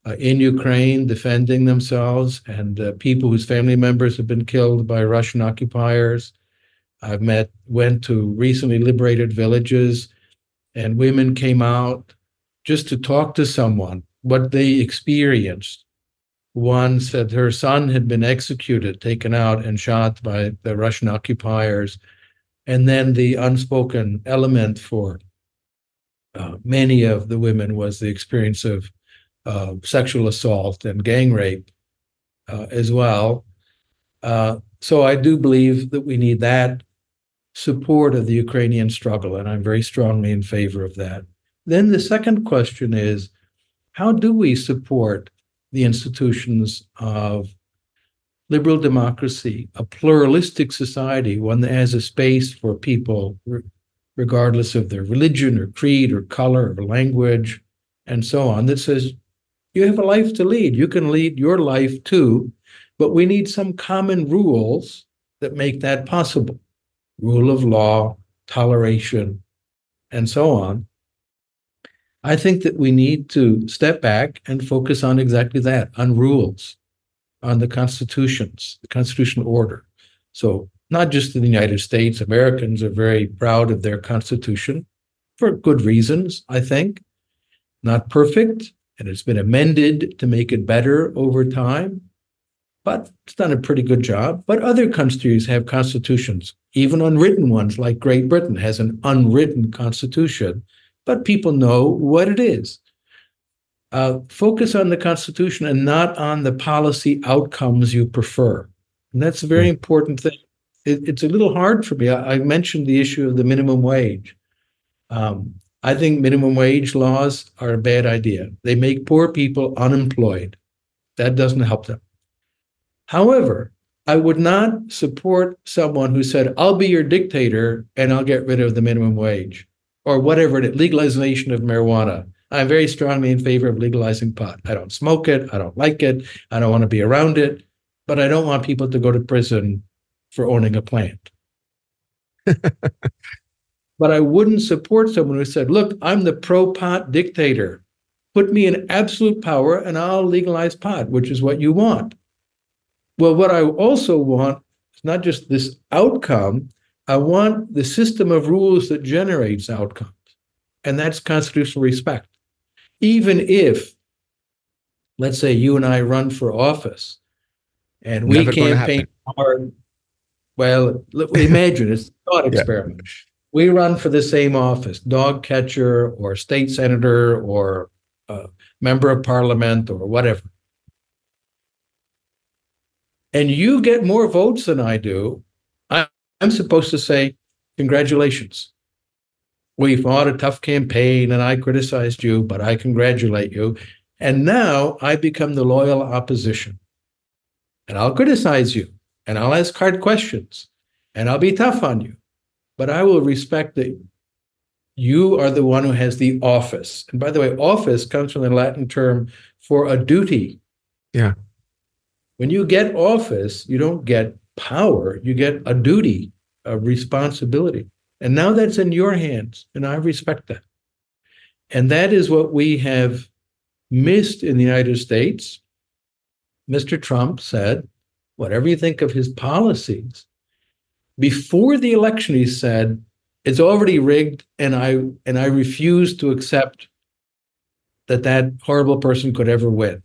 uh, in Ukraine defending themselves, and uh, people whose family members have been killed by Russian occupiers. I've met, went to recently liberated villages, and women came out just to talk to someone what they experienced once that her son had been executed, taken out, and shot by the Russian occupiers. And then the unspoken element for uh, many of the women was the experience of uh, sexual assault and gang rape uh, as well. Uh, so I do believe that we need that support of the Ukrainian struggle, and I'm very strongly in favor of that. Then the second question is how do we support the institutions of liberal democracy, a pluralistic society, one that has a space for people, regardless of their religion or creed or color or language, and so on, that says you have a life to lead. You can lead your life too, but we need some common rules that make that possible rule of law, toleration, and so on. I think that we need to step back and focus on exactly that on rules, on the constitutions, the constitutional order. So, not just in the United States, Americans are very proud of their constitution for good reasons, I think. Not perfect, and it's been amended to make it better over time, but it's done a pretty good job. But other countries have constitutions, even unwritten ones, like Great Britain has an unwritten constitution but people know what it is. Uh, focus on the Constitution and not on the policy outcomes you prefer. And that's a very mm. important thing. It, it's a little hard for me. I, I, mentioned the issue of the minimum wage. Um, I think minimum wage laws are a bad idea. They make poor people unemployed. That doesn't help them. However, I would not support someone who said, I'll be your dictator and I'll get rid of the minimum wage or whatever it legalization of marijuana. I'm very strongly in favor of legalizing pot. I don't smoke it. I don't like it. I don't want to be around it. But I don't want people to go to prison for owning a plant. but I wouldn't support someone who said, look, I'm the pro pot dictator. Put me in absolute power and I'll legalize pot, which is what you want. Well, what I also want is not just this outcome, I want the system of rules that generates outcomes, and that's constitutional respect. Even if, let's say, you and I run for office, and we Never campaign hard. Well, imagine it's a thought experiment. Yeah. We run for the same office, dog catcher, or state senator, or member of parliament, or whatever. And you get more votes than I do, I'm supposed to say, Congratulations. We fought a tough campaign and I criticized you, but I congratulate you. And now I become the loyal opposition. And I'll criticize you and I'll ask hard questions and I'll be tough on you. But I will respect that you are the one who has the office. And by the way, office comes from the Latin term for a duty. Yeah. When you get office, you don't get power, you get a duty, a responsibility. And now that's in your hands, and I respect that. And that is what we have missed in the United States. Mr. Trump said, whatever you think of his policies, before the election, he said, it's already rigged, and I and I refuse to accept that that horrible person could ever win.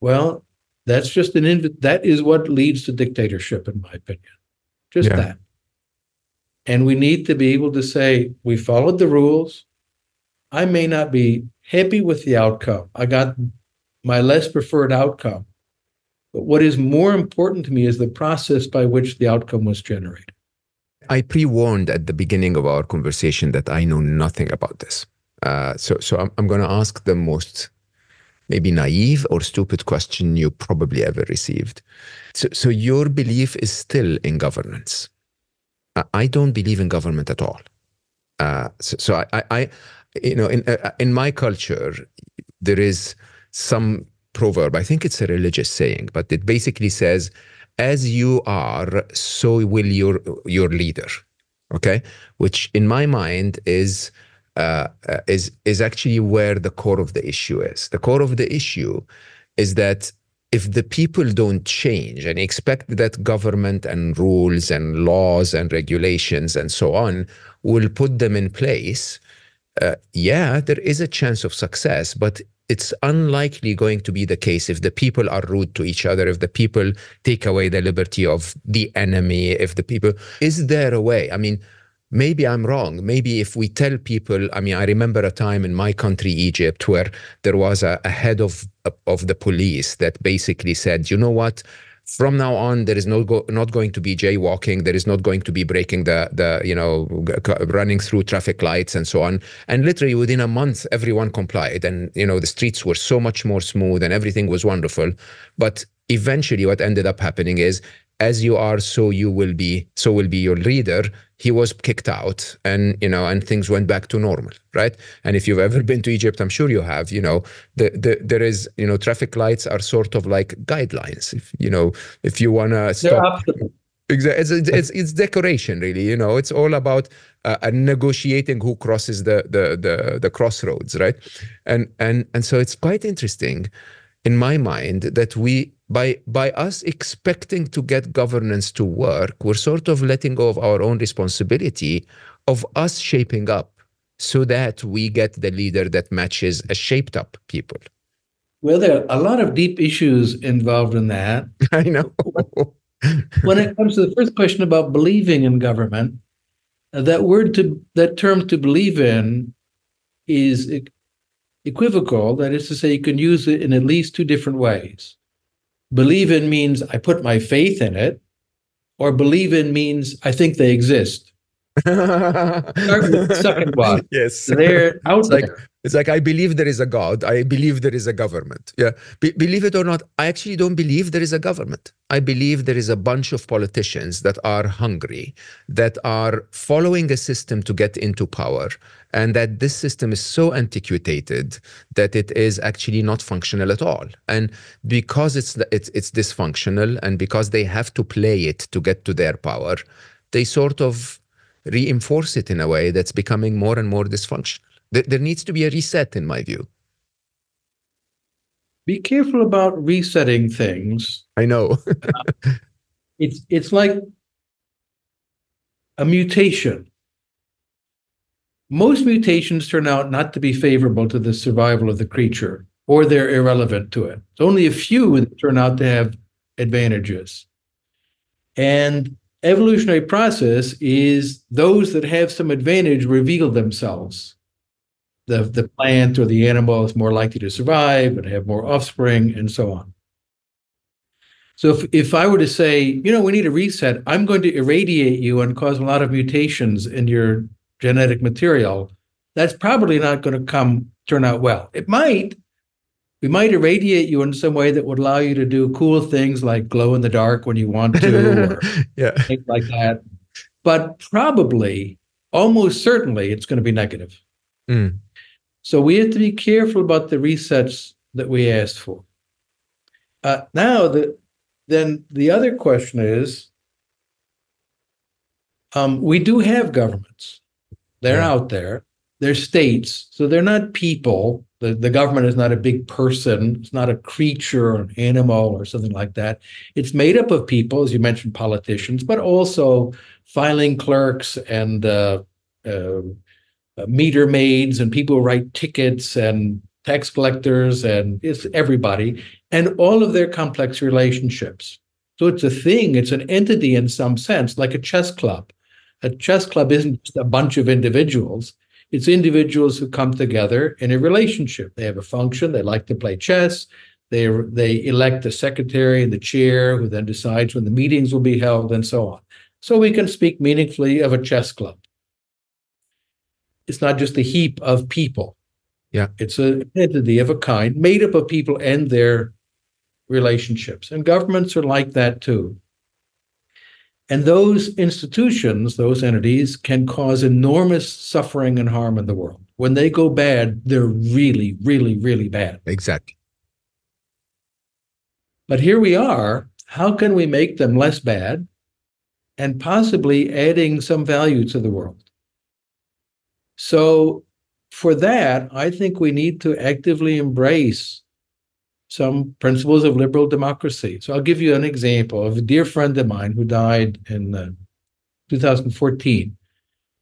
Well, that's just an inv- that is what leads to dictatorship, in my opinion. Just yeah. that. And we need to be able to say, we followed the rules. I may not be happy with the outcome. I got my less preferred outcome. But what is more important to me is the process by which the outcome was generated. I pre warned at the beginning of our conversation that I know nothing about this. Uh, so, so I'm, I'm going to ask the most maybe naive or stupid question you probably ever received. So, so your belief is still in governance. I don't believe in government at all. Uh, so, so I, I, you know, in uh, in my culture, there is some proverb. I think it's a religious saying, but it basically says, "As you are, so will your your leader." Okay, which in my mind is uh, is is actually where the core of the issue is. The core of the issue is that if the people don't change and expect that government and rules and laws and regulations and so on will put them in place, uh, yeah, there is a chance of success, but it's unlikely going to be the case if the people are rude to each other, if the people take away the liberty of the enemy, if the people is there a way? I mean, maybe I'm wrong. Maybe if we tell people, I mean, I remember a time in my country, Egypt, where there was a, a head of of the police that basically said, you know what? From now on, there is no go, not going to be jaywalking. There is not going to be breaking the the you know running through traffic lights and so on. And literally within a month, everyone complied, and you know the streets were so much more smooth and everything was wonderful. But eventually, what ended up happening is as you are so you will be so will be your leader he was kicked out and you know and things went back to normal right and if you've ever been to egypt i'm sure you have you know the, the there is you know traffic lights are sort of like guidelines if you know if you want to stop Exactly. It's, it's, it's decoration, really. You know, it's all about uh, negotiating who crosses the, the the the crossroads, right? And and and so it's quite interesting, in my mind, that we by by us expecting to get governance to work, we're sort of letting go of our own responsibility of us shaping up so that we get the leader that matches a shaped up people. Well, there are a lot of deep issues involved in that. I know. when it comes to the first question about believing in government, that word to that term to believe in is equivocal. That is to say, you can use it in at least two different ways. Believe in means I put my faith in it, or believe in means I think they exist. Start with the second one. Yes. They're out it's there. like it's like I believe there is a God. I believe there is a government. Yeah. Be- believe it or not, I actually don't believe there is a government. I believe there is a bunch of politicians that are hungry, that are following a system to get into power, and that this system is so antiquated that it is actually not functional at all. And because it's it's it's dysfunctional, and because they have to play it to get to their power, they sort of reinforce it in a way that's becoming more and more dysfunctional. There, there needs to be a reset, in my view. Be careful about resetting things. I know. it's it's like a mutation. Most mutations turn out not to be favorable to the survival of the creature, or they're irrelevant to it. It's only a few that turn out to have advantages. And evolutionary process is those that have some advantage reveal themselves. The, the plant or the animal is more likely to survive and have more offspring and so on. So if, if I were to say, you know, we need a reset, I'm going to irradiate you and cause a lot of mutations in your genetic material, that's probably not going to come turn out well. It might, we might irradiate you in some way that would allow you to do cool things like glow in the dark when you want to, or yeah. things like that. But probably, almost certainly, it's going to be negative. Mm. So we have to be careful about the resets that we asked for. Uh, now, the, then the other question is um, we do have governments, they're Yeah. out there, they're states, so they're not people. The, the government is not a big person, it's not a creature or an animal or something like that. It's made up of people, as you mentioned, politicians, but also filing clerks and uh, uh, uh, meter maids and people who write tickets and tax collectors and it's everybody and all of their complex relationships. So it's a thing, it's an entity in some sense, like a chess club. A chess club isn't just a bunch of individuals. It's individuals who come together in a relationship. They have a function. They like to play chess. They they elect the secretary and the chair, who then decides when the meetings will be held, and so on. So we can speak meaningfully of a chess club. It's not just a heap of people. Yeah. It's an entity of a kind made up of people and their relationships. And governments are like that too. And those institutions, those entities, can cause enormous suffering and harm in the world. When they go bad, they're really, really, really bad. Exactly. But here we are. How can we make them less bad and possibly adding some value to the world? So, for that, I think we need to actively embrace some principles of liberal democracy. So, I'll give you an example of a dear friend of mine who died in uh, 2014.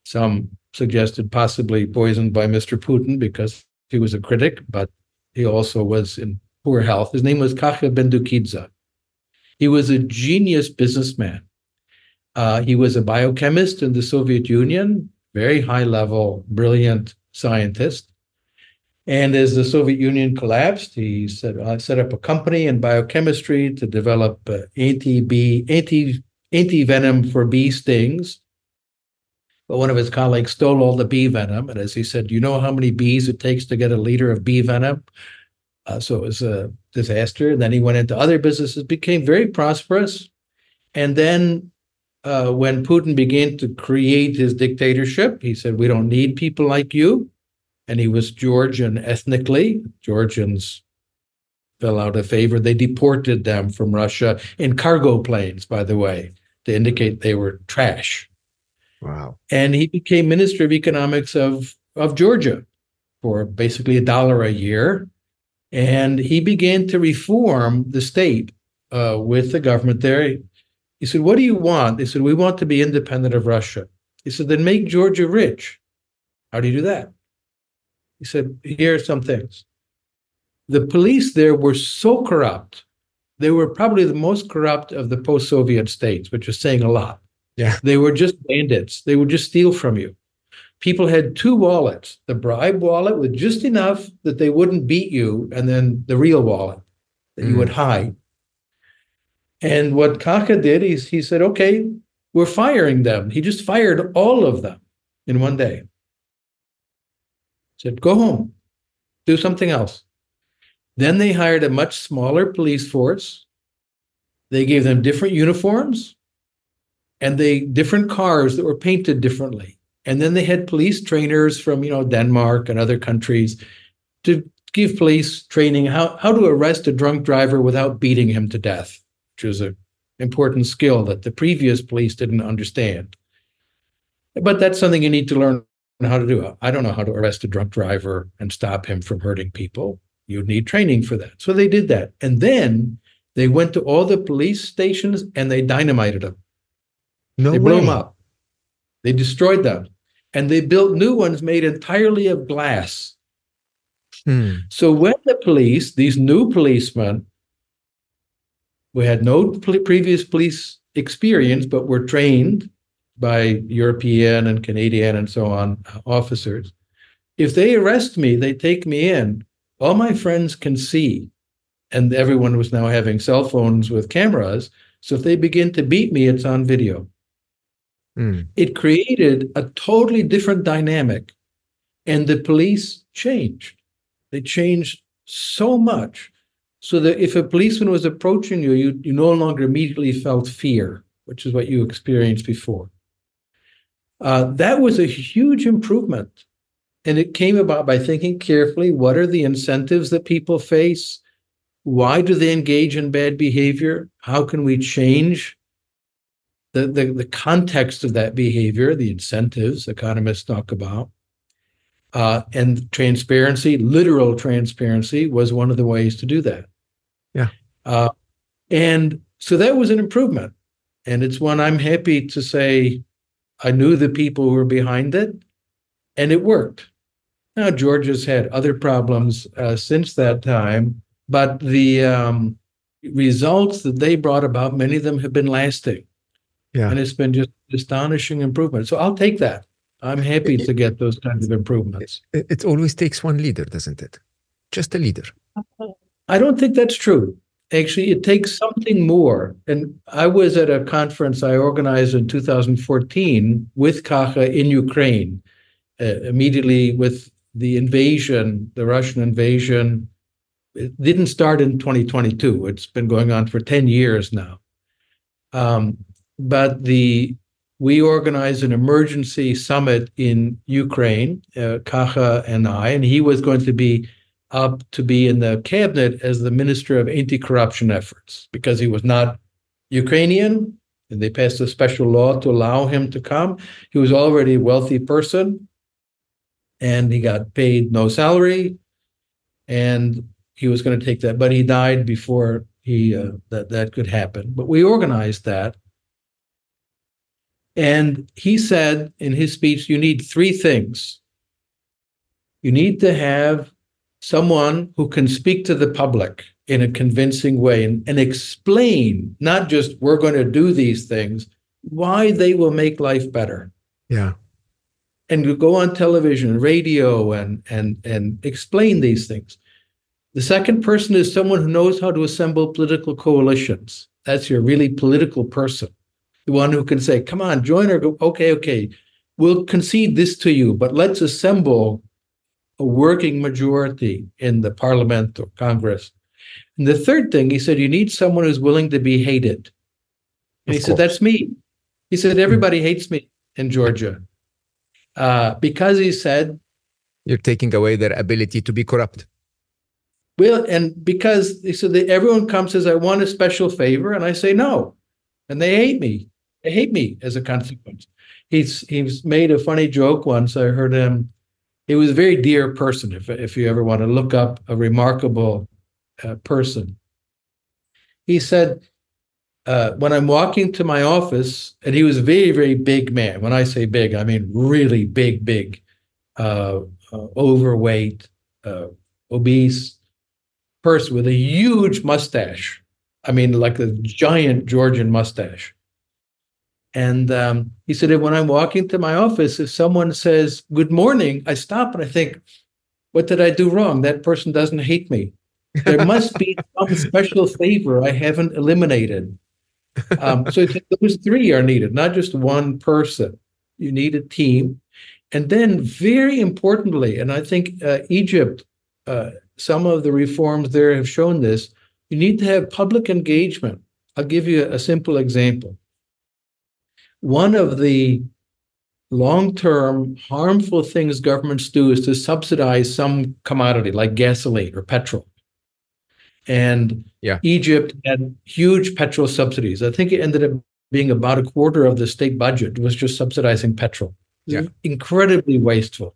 Some suggested possibly poisoned by Mr. Putin because he was a critic, but he also was in poor health. His name was Kakha Bendukidze. He was a genius businessman. Uh, he was a biochemist in the Soviet Union, very high level, brilliant scientist. And as the Soviet Union collapsed, he set, uh, set up a company in biochemistry to develop uh, anti-bee, anti, anti-venom for bee stings. But one of his colleagues stole all the bee venom. And as he said, do you know how many bees it takes to get a liter of bee venom? Uh, so it was a disaster. And then he went into other businesses, became very prosperous. And then uh, when Putin began to create his dictatorship, he said, We don't need people like you and he was Georgian ethnically. Georgians fell out of favor. They deported them from Russia in cargo planes, by the way, to indicate they were trash. Wow. And he became Minister of Economics of, of Georgia for basically a dollar a year. And he began to reform the state uh, with the government there. He said, What do you want? They said, We want to be independent of Russia. He said, Then make Georgia rich. How do you do that? He said, Here are some things. The police there were so corrupt. They were probably the most corrupt of the post Soviet states, which is saying a lot. Yeah. They were just bandits. They would just steal from you. People had two wallets the bribe wallet with just enough that they wouldn't beat you, and then the real wallet that mm. you would hide. And what Kakha did is he said, okay, we're firing them. He just fired all of them in one day said, go home, do something else. Then they hired a much smaller police force. They gave them different uniforms and they different cars that were painted differently. And then they had police trainers from, you know, Denmark and other countries to give police training how, how to arrest a drunk driver without beating him to death, which was an important skill that the previous police didn't understand. But that's something you need to learn how to do it. I don't know how to arrest a drunk driver and stop him from hurting people. You need training for that. So they did that. And then they went to all the police stations and they dynamited them. No they way. blew them up. They destroyed them. And they built new ones made entirely of glass. Hmm. So when the police, these new policemen, who had no previous police experience but were trained by European and Canadian and so on uh, officers. If they arrest me, they take me in. All my friends can see, and everyone was now having cell phones with cameras. So if they begin to beat me, it's on video. Mm. It created a totally different dynamic, and the police changed. They changed so much so that if a policeman was approaching you, you, you no longer immediately felt fear, which is what you experienced before. Uh, that was a huge improvement. And it came about by thinking carefully what are the incentives that people face? Why do they engage in bad behavior? How can we change the, the, the context of that behavior, the incentives economists talk about? Uh, and transparency, literal transparency, was one of the ways to do that. Yeah. Uh, and so that was an improvement. And it's one I'm happy to say I knew the people who were behind it, and it worked. Now, Georgia's had other problems uh, since that time, but the um, results that they brought about, many of them have been lasting. Yeah. And it's been just astonishing improvement. So I'll take that. I'm happy to get those kinds of improvements. It, it always takes one leader, doesn't it? Just a leader. I don't think that's true actually it takes something more. And i was at a conference i organized in 2014 with kakha in ukraine uh, immediately with the invasion the russian invasion. It didn't start in 2022 it's been going on for 10 years now. Um, but the we organized an emergency summit in ukraine uh, kakha and i and he was going to be up to be in the cabinet as the minister of anti-corruption efforts because he was not Ukrainian and they passed a special law to allow him to come. He was already a wealthy person and he got paid no salary and he was going to take that but he died before he uh, that that could happen. But we organized that. And he said in his speech you need three things. You need to have someone who can speak to the public in a convincing way and, and explain, not just we're going to do these things, why they will make life better. Yeah. And to go on television, radio, and and and explain these things. The second person is someone who knows how to assemble political coalitions. That's your really political person. The one who can say, come on, join our go Okay, okay, we'll concede this to you, but let's assemble a working majority in the parliament or Congress. And the third thing, he said, you need someone who's willing to be hated. And Of he said, that's me. He said, everybody hates me in Georgia. Uh, because he said, You're taking away their ability to be corrupt. well, and because he said that everyone comes says, I want a special favor, and I say no. And they hate me. They hate me as a consequence. He's he's made a funny joke once. I heard him. He was a very dear person. If if you ever want to look up a remarkable uh, person, he said, uh, when I'm walking to my office, and he was a very very big man. When I say big, I mean really big, big, uh, uh, overweight, uh, obese person with a huge mustache. I mean, like a giant Georgian mustache. And um, he said, when I'm walking to my office, if someone says, Good morning, I stop and I think, What did I do wrong? That person doesn't hate me. There must be some special favor I haven't eliminated. Um, so those three are needed, not just one person. You need a team. And then, very importantly, and I think uh, Egypt, uh, some of the reforms there have shown this, you need to have public engagement. I'll give you a simple example. One of the long term harmful things governments do is to subsidize some commodity like gasoline or petrol. And Yeah. Egypt had huge petrol subsidies. I think it ended up being about a quarter of the state budget was just subsidizing petrol. Yeah. Incredibly wasteful.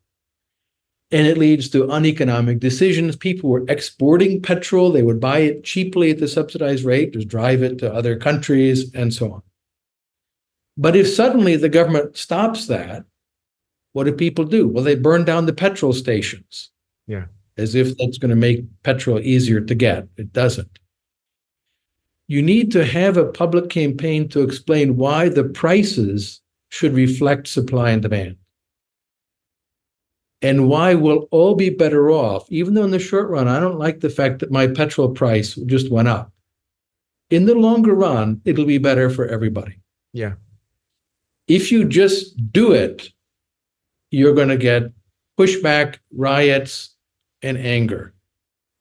And it leads to uneconomic decisions. People were exporting petrol. They would buy it cheaply at the subsidized rate, just drive it to other countries, and so on. But if suddenly the government stops that, what do people do? Well, they burn down the petrol stations. Yeah. As if that's going to make petrol easier to get. It doesn't. You need to have a public campaign to explain why the prices should reflect supply and demand. And why we'll all be better off, even though in the short run, I don't like the fact that my petrol price just went up. In the longer run, it'll be better for everybody Yeah. If you just do it, you're going to get pushback, riots, and anger.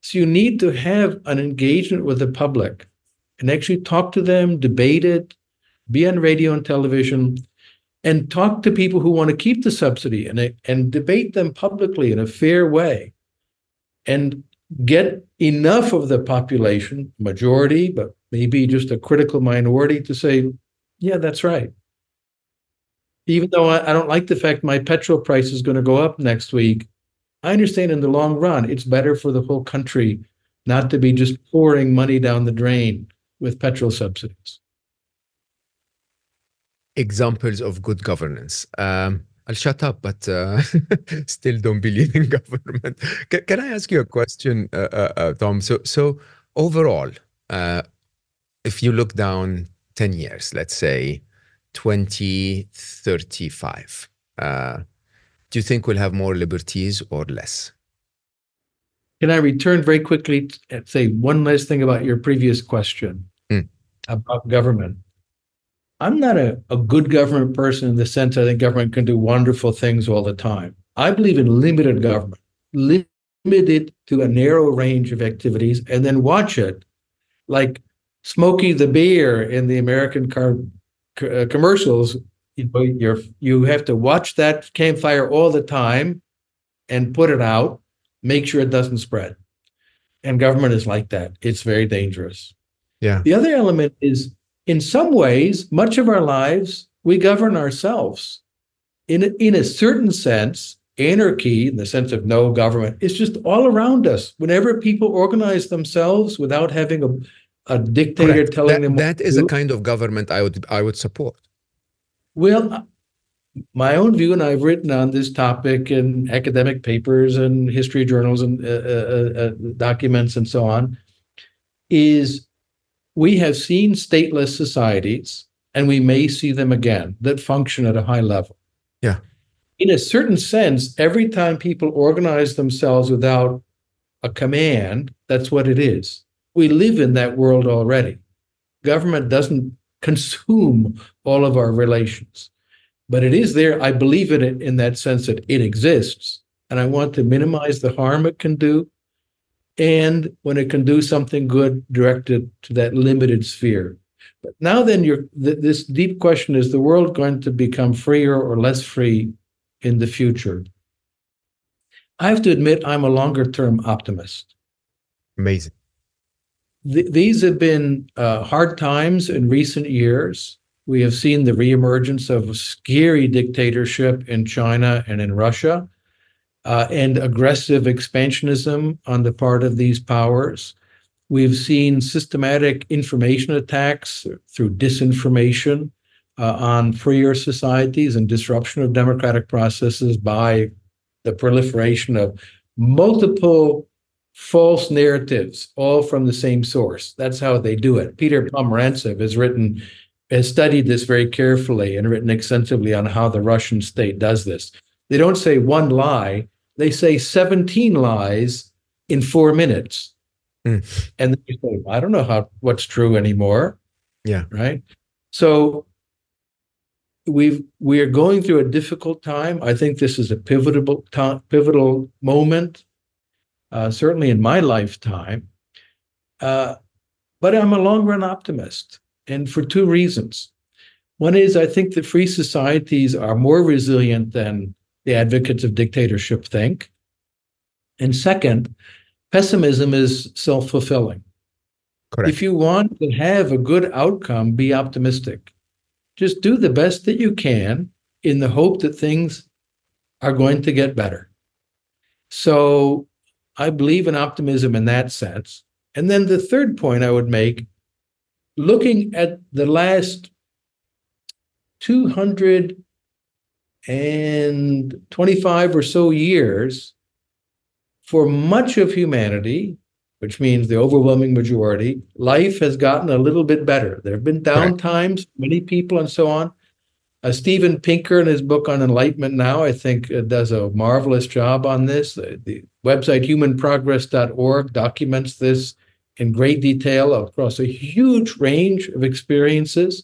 So you need to have an engagement with the public and actually talk to them, debate it, be on radio and television, and talk to people who want to keep the subsidy and, and debate them publicly in a fair way. And get enough of the population, majority, but maybe just a critical minority, to say, yeah, that's right even though I, I don't like the fact my petrol price is going to go up next week, I understand in the long run it's better for the whole country not to be just pouring money down the drain with petrol subsidies. Examples of good governance. Um, I'll shut up, but uh, still don't believe in government. Can, can I ask you a question, uh, uh, uh, Tom? So, so overall, uh, if you look down 10 years, let's say 2035, uh, do you think we'll have more liberties or less? Can I return very quickly and say one last thing about your previous question Mm. about government? I'm not a, a good government person in the sense I think government can do wonderful things all the time. I believe in limited government, limited to a narrow range of activities, and then watch it like Smokey the Bear in the American car c- uh, commercials. You know, you're you have to watch that campfire all the time and put it out make sure it doesn't spread. And government is like that. It's very dangerous. Yeah. The other element is in some ways, much of our lives, we govern ourselves. In a, in a certain sense, anarchy, in the sense of no government, is just all around us. Whenever people organize themselves without having a, a dictator Correct. telling That- them that is a kind of government I would I would support. well, my own view, and I've written on this topic in academic papers and history journals and uh, uh, uh, documents and so on, is we have seen stateless societies, and we may see them again that function at a high level. Yeah. In a certain sense, every time people organize themselves without a command, that's what it is. We live in that world already. Government doesn't consume all of our relations but it is there. I believe in it in that sense that it exists. And I want to minimize the harm it can do. And when it can do something good, directed to that limited sphere. But now, then, th- this deep question is the world going to become freer or less free in the future? I have to admit, I'm a longer term optimist. Amazing. Th- these have been uh, hard times in recent years. We have seen the reemergence of scary dictatorship in China and in Russia, uh, and aggressive expansionism on the part of these powers. We've seen systematic information attacks through disinformation uh, on freer societies and disruption of democratic processes by the proliferation of multiple false narratives, all from the same source. That's how they do it. Peter Pomerantsev has written has studied this very carefully and written extensively on how the Russian state does this. They don't say one lie, they say 17 lies in four minutes. Mm. And then you say, I don't know how what's true anymore. Yeah. Right. So we've we are going through a difficult time. I think this is a pivotal time, pivotal moment, uh, certainly in my lifetime. Uh, but I'm a long run optimist and for two reasons. One is I think that free societies are more resilient than the advocates of dictatorship think. And second, pessimism is self fulfilling. If you want to have a good outcome, be optimistic. Just do the best that you can in the hope that things are going to get better. So I believe in optimism in that sense. And then the third point I would make looking at the last 225 or so years, for much of humanity, which means the overwhelming majority, life has gotten a little bit better. There have been down times, many people, and so on. Uh, Steven Pinker, in his book on enlightenment now, I think uh, does a marvelous job on this. Uh, the website humanprogress.org documents this in great detail across a huge range of experiences.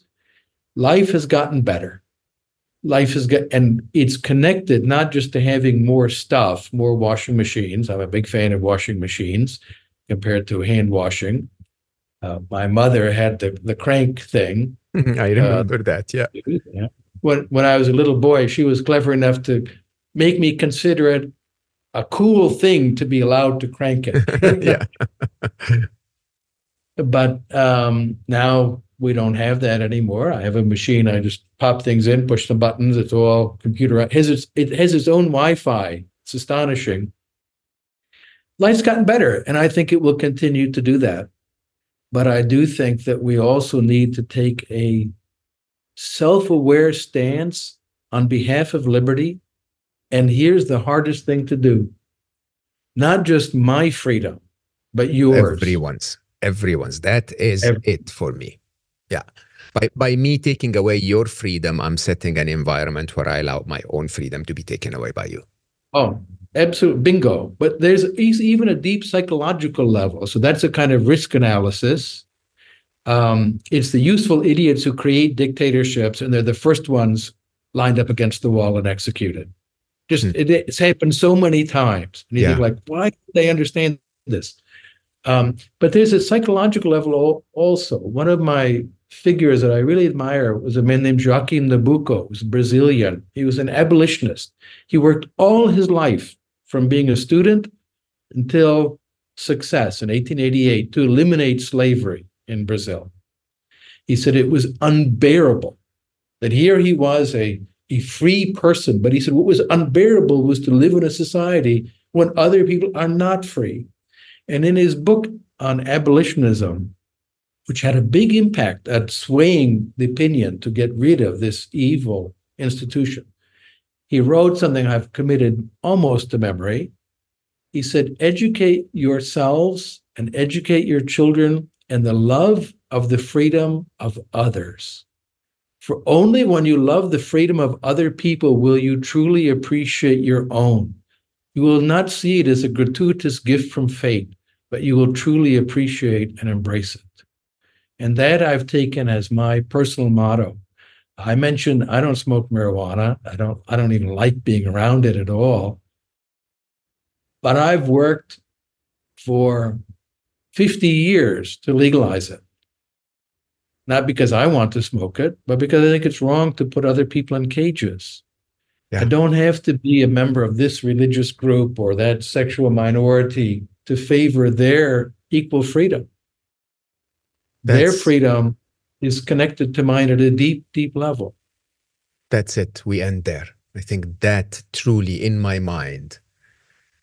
Life has gotten better. Life has got, and it's connected not just to having more stuff, more washing machines. I'm a big fan of washing machines compared to hand washing. Uh, my mother had the, the crank thing. I remember uh, that. Yeah. yeah. When when I was a little boy, she was clever enough to make me consider it a cool thing to be allowed to crank it. yeah. But um, now we don't have that anymore. I have a machine. I just pop things in, push some buttons. It's all computer. It has its, it has its own Wi-Fi. It's astonishing. Life's gotten better, and I think it will continue to do that. But I do think that we also need to take a self-aware stance on behalf of liberty. And here's the hardest thing to do: not just my freedom, but yours. Everyone's everyone's. That is Every- it for me. Yeah. By, by me taking away your freedom, I'm setting an environment where I allow my own freedom to be taken away by you. Oh, absolute bingo. But there's even a deep psychological level. So that's a kind of risk analysis. Um, it's the useful idiots who create dictatorships, and they're the first ones lined up against the wall and executed. Just mm. it, it's happened so many times. And you yeah. think like, why do they understand this? Um, but there's a psychological level also. One of my figures that I really admire was a man named Joaquim Nabuco, who's Brazilian. He was an abolitionist. He worked all his life from being a student until success in 1888 to eliminate slavery in Brazil. He said it was unbearable that here he was a, a free person, but he said what was unbearable was to live in a society when other people are not free. And in his book on abolitionism, which had a big impact at swaying the opinion to get rid of this evil institution, He wrote something I've committed almost to memory. He said, Educate yourselves and educate your children in the love of the freedom of others. For only when you love the freedom of other people will you truly appreciate your own. You will not see it as a gratuitous gift from fate, but you will truly appreciate and embrace it. And that I've taken as my personal motto. I mentioned I don't smoke marijuana. I don't I don't even like being around it at all. But I've worked for 50 years to legalize it. Not because I want to smoke it, but because I think it's wrong to put other people in cages. Yeah. I don't have to be a member of this religious group or that sexual minority to favor their equal freedom. That's, their freedom is connected to mine at a deep, deep level. That's it. We end there. I think that truly, in my mind,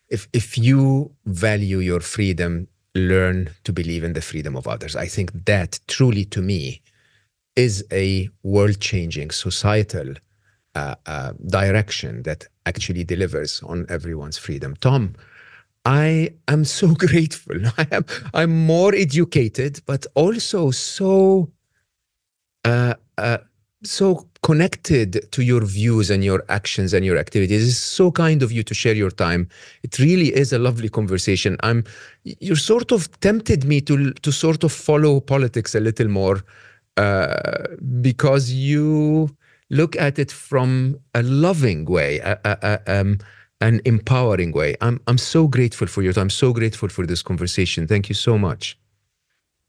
if if you value your freedom, learn to believe in the freedom of others. I think that truly, to me, is a world-changing societal uh, uh, direction that actually delivers on everyone's freedom. Tom, I am so grateful. I am I'm more educated, but also so uh, uh, so connected to your views and your actions and your activities. It's so kind of you to share your time. It really is a lovely conversation. I'm you sort of tempted me to to sort of follow politics a little more uh, because you look at it from a loving way. um, an empowering way. I'm I'm so grateful for your time. So grateful for this conversation. Thank you so much.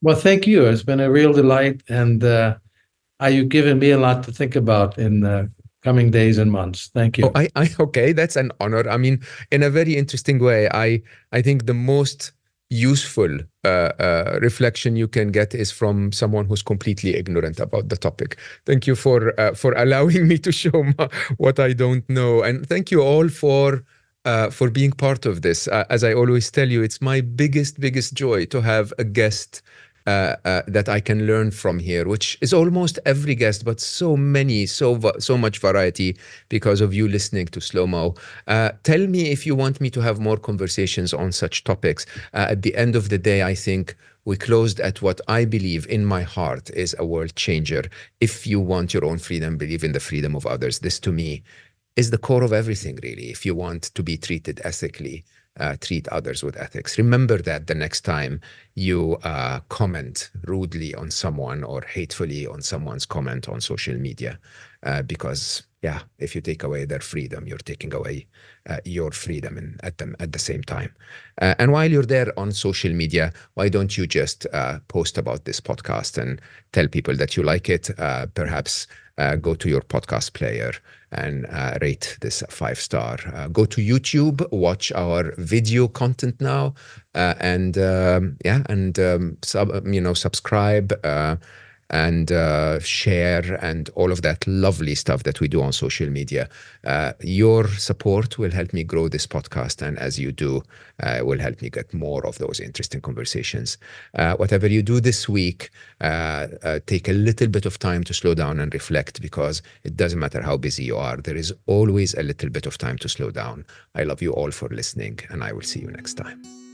Well, thank you. It's been a real delight, and uh, you've given me a lot to think about in the coming days and months. Thank you. Oh, I, I okay. That's an honor. I mean, in a very interesting way. I I think the most useful uh, uh, reflection you can get is from someone who's completely ignorant about the topic. Thank you for uh, for allowing me to show my, what I don't know, and thank you all for. Uh, for being part of this. Uh, as I always tell you, it's my biggest, biggest joy to have a guest uh, uh, that I can learn from here, which is almost every guest, but so many, so so much variety because of you listening to Slo Mo. Uh, tell me if you want me to have more conversations on such topics. Uh, at the end of the day, I think we closed at what I believe in my heart is a world changer. If you want your own freedom, believe in the freedom of others. This to me is the core of everything, really. If you want to be treated ethically, uh, treat others with ethics. Remember that the next time you uh, comment rudely on someone or hatefully on someone's comment on social media, uh, because yeah, if you take away their freedom, you're taking away uh, your freedom in, at them at the same time. Uh, and while you're there on social media, why don't you just uh, post about this podcast and tell people that you like it? perhaps go to your podcast player and uh, rate this five star. Uh, go to YouTube, watch our video content now, uh, and um, yeah, and um, sub, you know subscribe uh, and uh, share and all of that lovely stuff that we do on social media. Uh, your support will help me grow this podcast, and as you do, uh, will help me get more of those interesting conversations. Uh, whatever you do this week, uh, uh, take a little bit of time to slow down and reflect because it doesn't matter how busy you are, there is always a little bit of time to slow down. I love you all for listening, and I will see you next time.